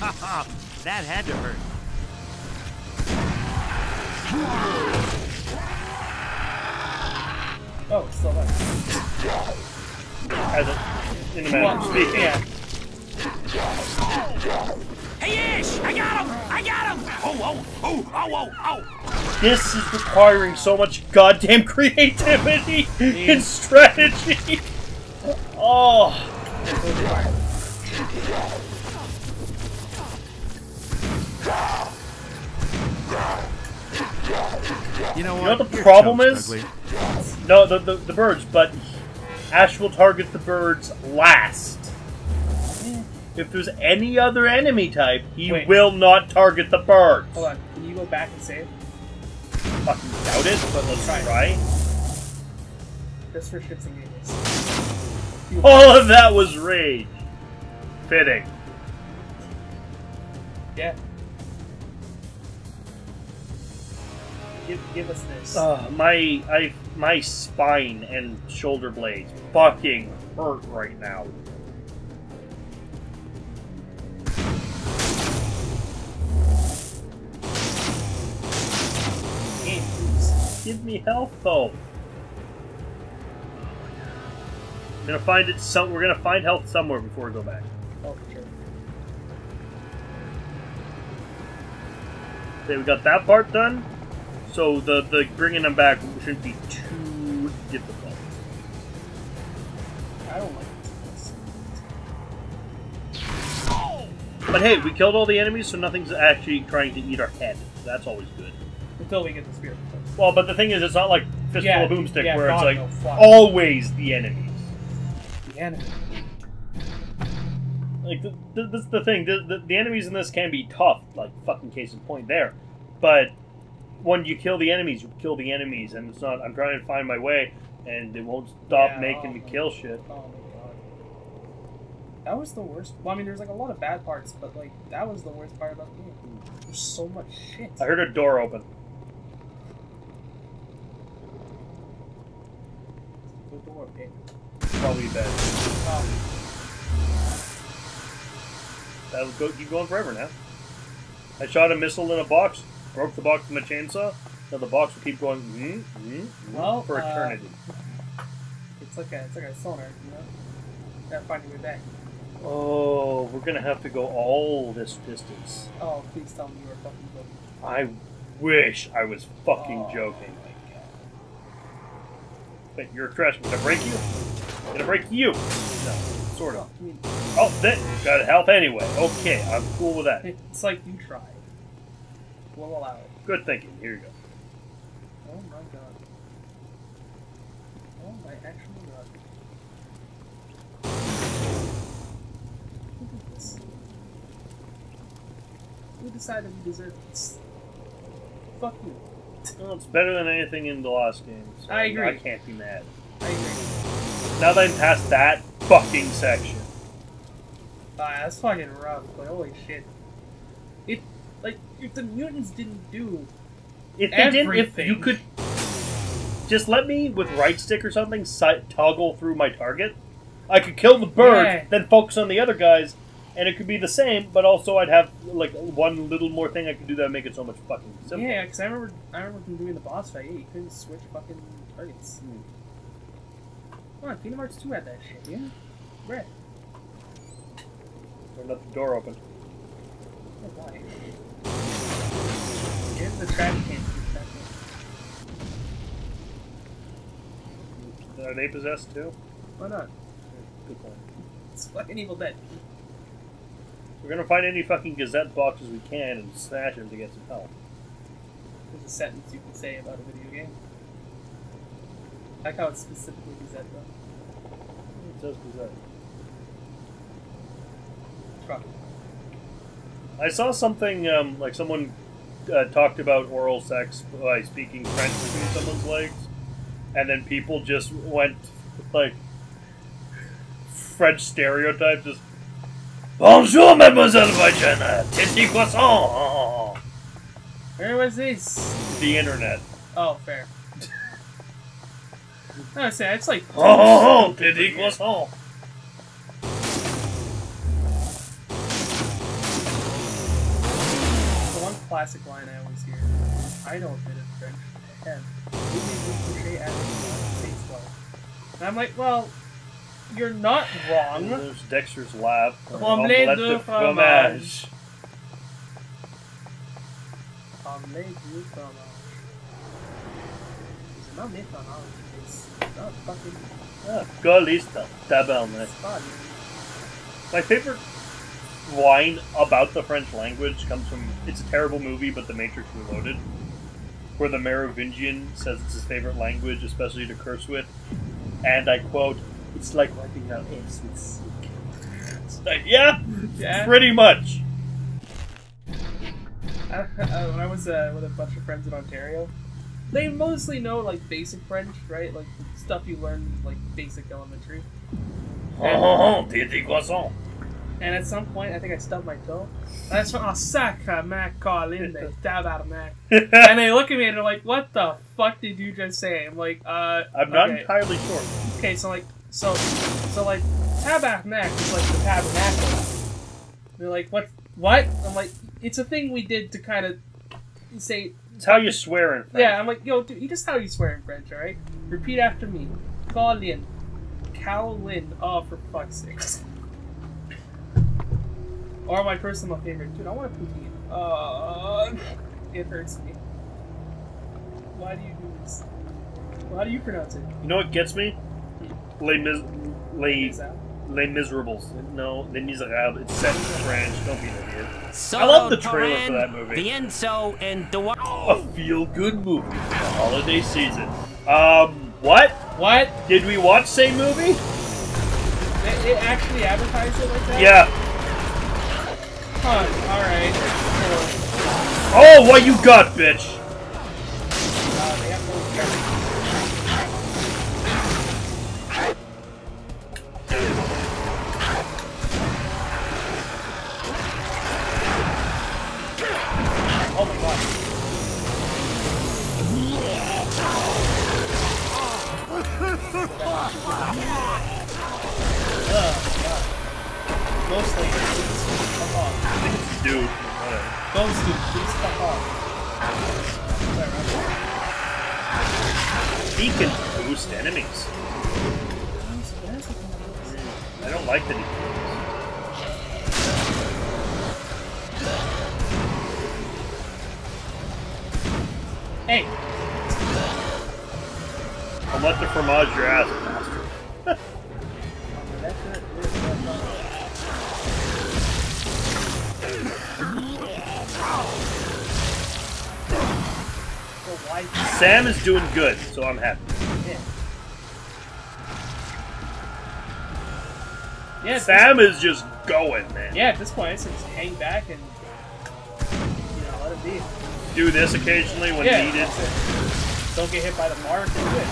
Speaker 3: that had to hurt.
Speaker 2: Oh, it's still there.
Speaker 1: As it, in the manner of speaking.
Speaker 2: yeah.
Speaker 4: Hey, Ash! I got him! I got him! Oh, oh, oh, oh, oh, oh!
Speaker 1: This is requiring so much goddamn creativity and strategy. Oh.
Speaker 3: You know what?
Speaker 1: know what the
Speaker 3: You're
Speaker 1: problem is?
Speaker 3: Ugly.
Speaker 1: No, the, the, the birds, but Ash will target the birds last. If there's any other enemy type, he
Speaker 2: Wait.
Speaker 1: will not target the birds.
Speaker 2: Hold on. Can you go back and save?
Speaker 1: Fucking doubt it, but let's
Speaker 2: Try.
Speaker 1: try.
Speaker 2: Just for shits and giggles.
Speaker 1: All of that was rage. Fitting.
Speaker 2: Yeah. Give, give us this.
Speaker 1: Uh, my I my spine and shoulder blades fucking hurt right now. Give me health though. I'm gonna find it some. We're gonna find health somewhere before we go back.
Speaker 2: Oh, sure.
Speaker 1: Okay, we got that part done. So the the bringing them back shouldn't be too difficult.
Speaker 2: I don't like this.
Speaker 1: But hey, we killed all the enemies, so nothing's actually trying to eat our head. That's always good.
Speaker 2: Until we get the spear.
Speaker 1: Well, but the thing is, it's not like Fistful
Speaker 2: Yeah,
Speaker 1: of Boomstick
Speaker 2: yeah,
Speaker 1: where it's like
Speaker 2: no,
Speaker 1: always the enemies.
Speaker 2: The enemy.
Speaker 1: Like the, the, this is the thing. The, the, the enemies in this can be tough, like fucking case in point there. But when you kill the enemies, you kill the enemies, and it's not. I'm trying to find my way, and they won't stop
Speaker 2: Yeah,
Speaker 1: making
Speaker 2: oh
Speaker 1: me kill shit.
Speaker 2: Oh my god. That was the worst. Well, I mean, there's like a lot of bad parts, but like that was the worst part about the game. There's so much shit.
Speaker 1: I heard a door open.
Speaker 2: The door, okay.
Speaker 1: Probably bad.
Speaker 2: Um,
Speaker 1: That'll go keep going forever now. I shot a missile in a box, broke the box with my chainsaw. Now the box will keep going mm, mm, mm,
Speaker 2: Well,
Speaker 1: for
Speaker 2: uh,
Speaker 1: eternity.
Speaker 2: it's like a it's like a sonar, you know. Gotta find your way back.
Speaker 1: Oh, we're gonna have to go all this distance.
Speaker 2: Oh, please tell me you were fucking joking.
Speaker 1: I wish I was fucking
Speaker 2: Oh,
Speaker 1: joking.
Speaker 2: my God.
Speaker 1: Wait, you're a trash. Gonna break you? Gonna break you? No, sort of. Oh, then got health anyway. Okay, I'm cool with that.
Speaker 2: it's like you tried. We'll allow it.
Speaker 1: Good thinking. Here you go.
Speaker 2: Oh my god. Oh my actual god. Look at this. Who decided we deserve this? Fuck you.
Speaker 1: Well, it's better than anything in the last game. So
Speaker 2: I agree.
Speaker 1: I can't be mad.
Speaker 2: I agree.
Speaker 1: Now that I'm past that fucking section.
Speaker 2: Ah, that's fucking rough, but holy shit. If the mutants didn't do
Speaker 1: If they didn't, if
Speaker 2: Everything.
Speaker 1: you could just let me with right stick or something si- toggle through my target, I could kill the bird,
Speaker 2: Yeah.
Speaker 1: then focus on the other guys, and it could be the same. But also, I'd have like one little more thing I could do that would make it so much fucking simple.
Speaker 2: Yeah, because I remember, I remember from doing the boss fight. Yeah, you couldn't switch fucking targets.
Speaker 1: Hmm.
Speaker 2: Come on, Kingdom Hearts 2 had that shit, yeah? Red.
Speaker 1: Or let the door open.
Speaker 2: Oh? Here's the trash can. can.
Speaker 1: Are they possessed too?
Speaker 2: Why not?
Speaker 1: Good point.
Speaker 2: It's fucking Evil Dead.
Speaker 1: We're gonna find any fucking Gazette boxes we can and smash them to get some help.
Speaker 2: There's a sentence you can say about a video game. I like how it's specifically Gazette though.
Speaker 1: It says Gazette.
Speaker 2: Truck.
Speaker 1: I saw something um, like someone uh, talked about oral sex by speaking French between someone's legs, and then people just went like French stereotypes, just Bonjour, Mademoiselle Vagina, titi croissant.
Speaker 2: Where was this?
Speaker 1: The internet.
Speaker 2: Oh, fair. I was say it's like
Speaker 1: Oh, titi croissant.
Speaker 2: Classic line I always hear. I know a bit of French. And And I'm like, well, you're not wrong.
Speaker 1: There's Dexter's Lab.
Speaker 2: Omelette de fromage. Omelette du fromage. It's not made fromage. It's not fucking
Speaker 1: Ah, Golista, tabarnak.
Speaker 2: spot.
Speaker 1: My favorite line about the French language comes from it's a terrible movie, but The Matrix Reloaded, where the Merovingian says it's his favorite language, especially to curse with, and I quote, "It's like wiping out apes with silk." Like, yeah,
Speaker 2: Yeah.
Speaker 1: pretty much.
Speaker 2: Uh, uh, when I was uh, with a bunch of friends in Ontario, they mostly know like basic French, right? Like stuff you learn like basic elementary.
Speaker 1: Oh, petit croissant.
Speaker 2: And at some point, I think I stubbed my toe. And I just went, oh, sacre mac, Colin, they dab out of mac. And they look at me and they're like, what the fuck did you just say? I'm like, uh.
Speaker 1: I'm not
Speaker 2: okay.
Speaker 1: entirely sure.
Speaker 2: Okay, so like, so, so like, mac is like the tabernacle. They're like, what? What? I'm like, it's a thing we did to kind of say.
Speaker 1: It's how you swear in French.
Speaker 2: Yeah, I'm like, yo, dude, just how you swear in French, all right? Repeat after me. Colin, Cowlin. Oh, for fuck's sake. Or my personal favorite, dude. I want to poutine. Uh, it hurts me. Why do you do this? Well, how do you pronounce it?
Speaker 1: You know what gets me? Les, mis- les, les Miserables. No, Les Miserables. It's set in French. Don't be an idiot.
Speaker 4: Solo
Speaker 1: I love the trailer for that movie.
Speaker 4: The Enzo and the
Speaker 1: A feel-good movie for the holiday season. Um, what?
Speaker 2: What?
Speaker 1: Did we watch same movie?
Speaker 2: It, it actually advertised it like that?
Speaker 1: Yeah.
Speaker 2: Alright.
Speaker 1: Oh, what you got, bitch? Is doing good, so I'm happy.
Speaker 2: Yeah. Yeah,
Speaker 1: Sam is just going, man.
Speaker 2: Yeah, at this point, it's just hang back and you know let it be.
Speaker 1: Do this occasionally when
Speaker 2: yeah,
Speaker 1: needed.
Speaker 2: Don't get hit by the mark and good.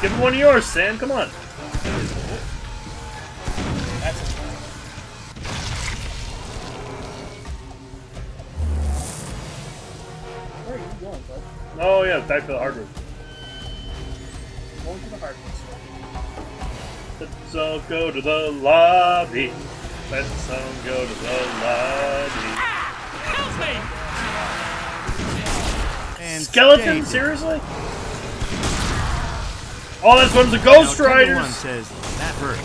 Speaker 1: Give him one of yours, Sam. Come on. Yeah, back to the.
Speaker 2: Going to the.
Speaker 1: Let's all go to the lobby. Let's all go to the lobby.
Speaker 4: Help me!
Speaker 3: And
Speaker 1: Skeleton? Seriously? Oh, that's one of the Ghost
Speaker 3: Now, Timber One says that hurt.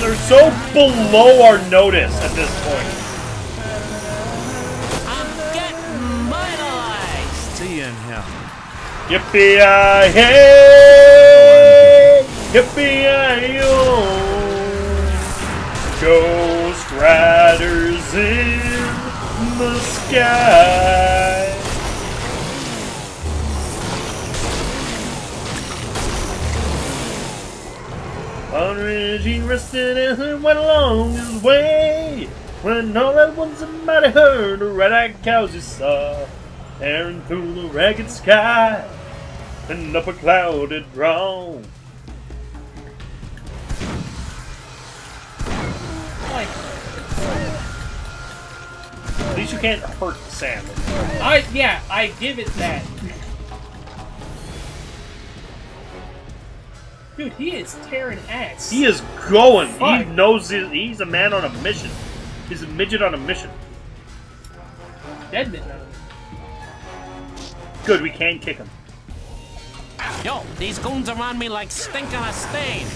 Speaker 1: They're so below our notice at this point. Yippee hey! Yippee yo! Ghost Riders in the sky. He rested and went along his way. When all at once a mighty herd of red-eyed cows he saw, tearing through the ragged sky, and up a cloud had At least you can't hurt Sam.
Speaker 2: I yeah, I give it that. Dude, he is tearing ass.
Speaker 1: He is going.
Speaker 2: Fuck.
Speaker 1: He knows he- he's a man on a mission. He's a midget on a mission.
Speaker 2: dead midnight.
Speaker 1: Good, we can kick him.
Speaker 4: Yo, these goons are on me like stink on a stain.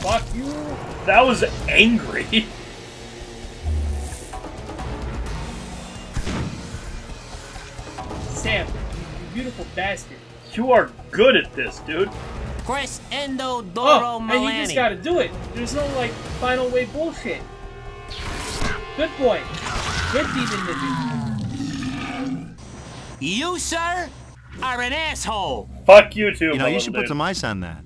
Speaker 2: Fuck you.
Speaker 1: That was angry.
Speaker 2: Sam, you beautiful bastard.
Speaker 1: You are good at this, dude.
Speaker 4: Crescendo Doro
Speaker 2: oh, And you just gotta do it. There's no, like, final way bullshit. Good boy. Good demon ninja.
Speaker 4: You, sir, are an asshole.
Speaker 1: Fuck you too,
Speaker 3: You know, you should put some ice on that.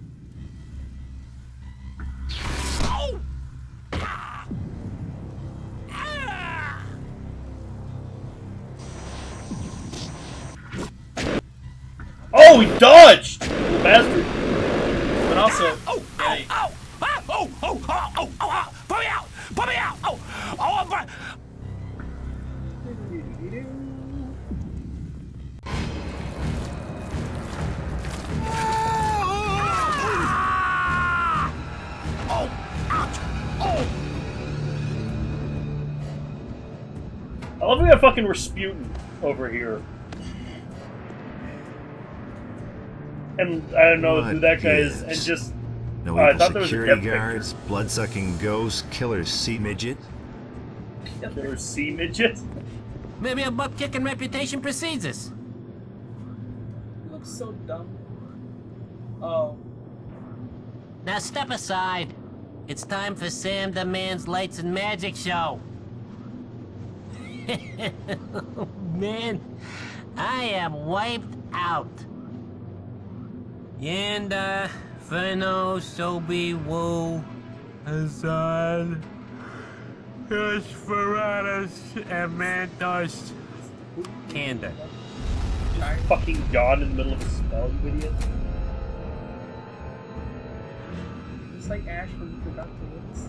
Speaker 4: Oh!
Speaker 1: He dodged! Bastard. Fucking Rasputin over here. And I don't know who
Speaker 3: What
Speaker 1: that guy is, and just
Speaker 3: No
Speaker 1: Oh, I
Speaker 3: evil
Speaker 1: thought there was a
Speaker 3: security
Speaker 1: depth
Speaker 3: guards, blood-sucking ghosts, killer sea midget.
Speaker 1: there's sea midget.
Speaker 4: Maybe a butt-kicking reputation precedes us.
Speaker 2: he looks so dumb. Oh,
Speaker 4: Now step aside. It's time for Sam the Man's Lights and Magic show. Man, I am wiped out. Yanda, uh, Feno, Sobi, Woo, Hazard, Nosferatus, and Mantos. Kanda.
Speaker 1: Fucking yawn in the middle of a spell, you idiot.
Speaker 2: it's like Ash when he forgot to lose.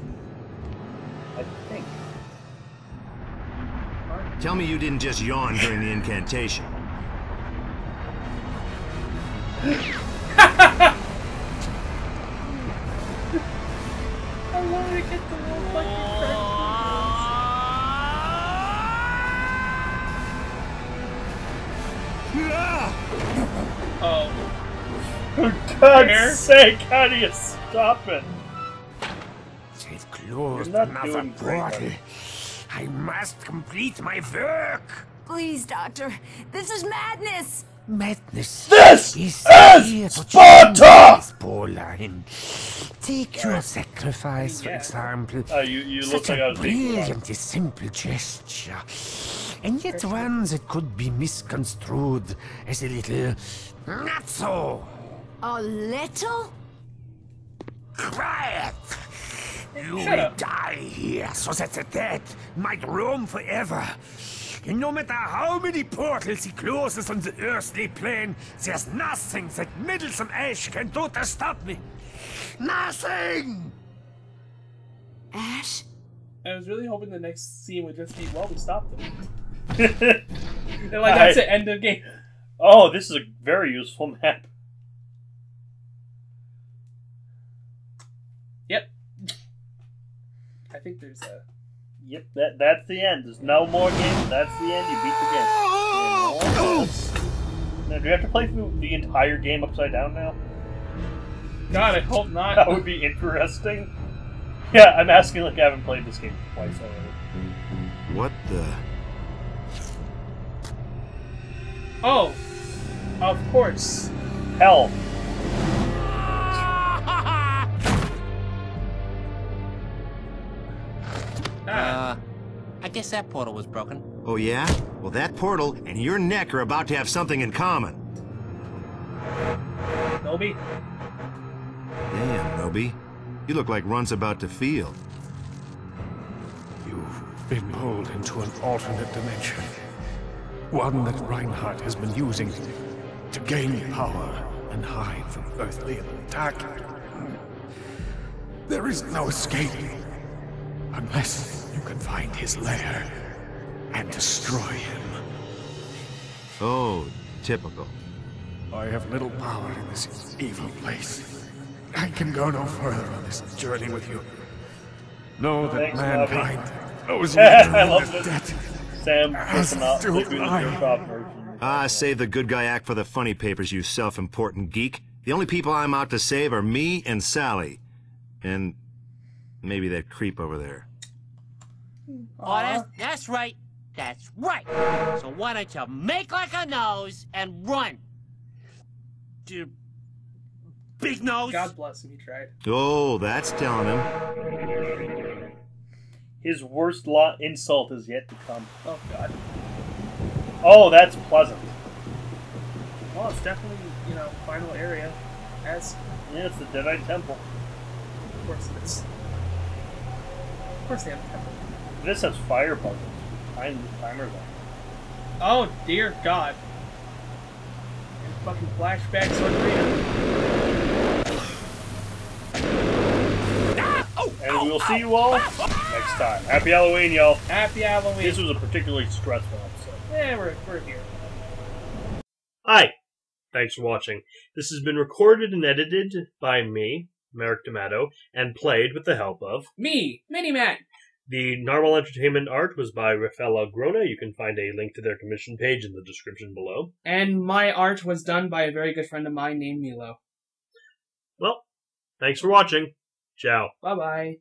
Speaker 1: I think.
Speaker 3: Tell me you didn't just yawn during the incantation.
Speaker 2: I want to get the little fucking crack. Oh,
Speaker 1: For God's
Speaker 2: Fair.
Speaker 1: sake, how do you stop it?
Speaker 5: They've closed another
Speaker 1: doing great,
Speaker 5: portal.
Speaker 1: Buddy.
Speaker 5: I must complete my work.
Speaker 6: Please, Doctor. This is madness.
Speaker 5: Madness.
Speaker 1: This
Speaker 5: is
Speaker 1: is
Speaker 5: here
Speaker 1: Sparta!
Speaker 5: change this Pauline. Take your sacrifice, for example.
Speaker 1: Oh, you, you look
Speaker 5: Such
Speaker 1: like I
Speaker 5: a
Speaker 1: was being
Speaker 5: brilliantly simple gesture, and yet one that could be misconstrued as a little not so.
Speaker 6: A little?
Speaker 5: Quiet! You
Speaker 2: Shut
Speaker 5: will
Speaker 2: up.
Speaker 5: die here so that the dead might roam forever. And no matter how many portals he closes on the earthly plane, there's nothing that meddlesome Ash can do to stop me. Nothing!
Speaker 6: Ash?
Speaker 2: I was really hoping the next scene would just be, well, we stopped them. And like
Speaker 1: I-
Speaker 2: that's the end of game.
Speaker 1: oh, this is a very useful map.
Speaker 2: I think there's a.
Speaker 1: Yep, that that's the end. There's no more game. That's the end. You beat the game. And Now, do you have to play through the entire game upside down now?
Speaker 2: God, I hope not.
Speaker 1: That would be interesting. Yeah, I'm asking like I haven't played this game twice already.
Speaker 3: What the?
Speaker 2: Oh, of course.
Speaker 1: Hell,
Speaker 4: Uh, I guess that portal was broken.
Speaker 3: Oh yeah? Well, that portal and your neck are about to have something in common.
Speaker 2: Knowby.
Speaker 3: Damn, Knowby. You look like Runt's about to feel.
Speaker 7: You've been pulled into an alternate dimension. One that Reinhard has been using to gain power and hide from earthly attack. There is no escape unless you can find his lair and destroy him.
Speaker 3: Oh, typical.
Speaker 7: I have little power in this evil place. I can go no further on this journey with you. Know that
Speaker 1: Thanks, Bobby.
Speaker 7: mankind owes you
Speaker 1: I
Speaker 7: a
Speaker 1: love
Speaker 7: debt.
Speaker 1: Sam pissing off
Speaker 7: do I.
Speaker 1: your.
Speaker 3: Ah, save the good guy act for the funny papers, you self-important geek. The only people I'm out to save are me and Sally. And maybe that creep over there.
Speaker 4: Oh, that's, that's right. That's right. So why don't you make like a nose and run?
Speaker 5: you big nose.
Speaker 2: God bless him, he tried.
Speaker 3: Oh, that's telling him.
Speaker 1: His worst lot insult is yet to come.
Speaker 2: Oh God.
Speaker 1: Oh, that's pleasant.
Speaker 2: Well, it's definitely you know final area. As
Speaker 1: Yeah, it's the Deadite Temple.
Speaker 2: of course it is. Of course they have a temple.
Speaker 1: This has fire puzzles. Time timers on.
Speaker 2: Oh dear God. And fucking flashbacks on Rita.
Speaker 1: And we will see you all next time. Happy Halloween, y'all.
Speaker 2: Happy Halloween.
Speaker 1: This was a particularly stressful episode.
Speaker 2: yeah, we're we're here.
Speaker 1: Hi. Thanks for watching. This has been recorded and edited by me, Merrick D'Amato, and played with the help of.
Speaker 2: Me, MiniMatt.
Speaker 1: The Narwhal Entertainment art was by Rafaela Grona. You can find a link to their commission page in the description below.
Speaker 2: And my art was done by a very good friend of mine named Milo.
Speaker 1: Well, thanks for watching. Ciao.
Speaker 2: Bye bye.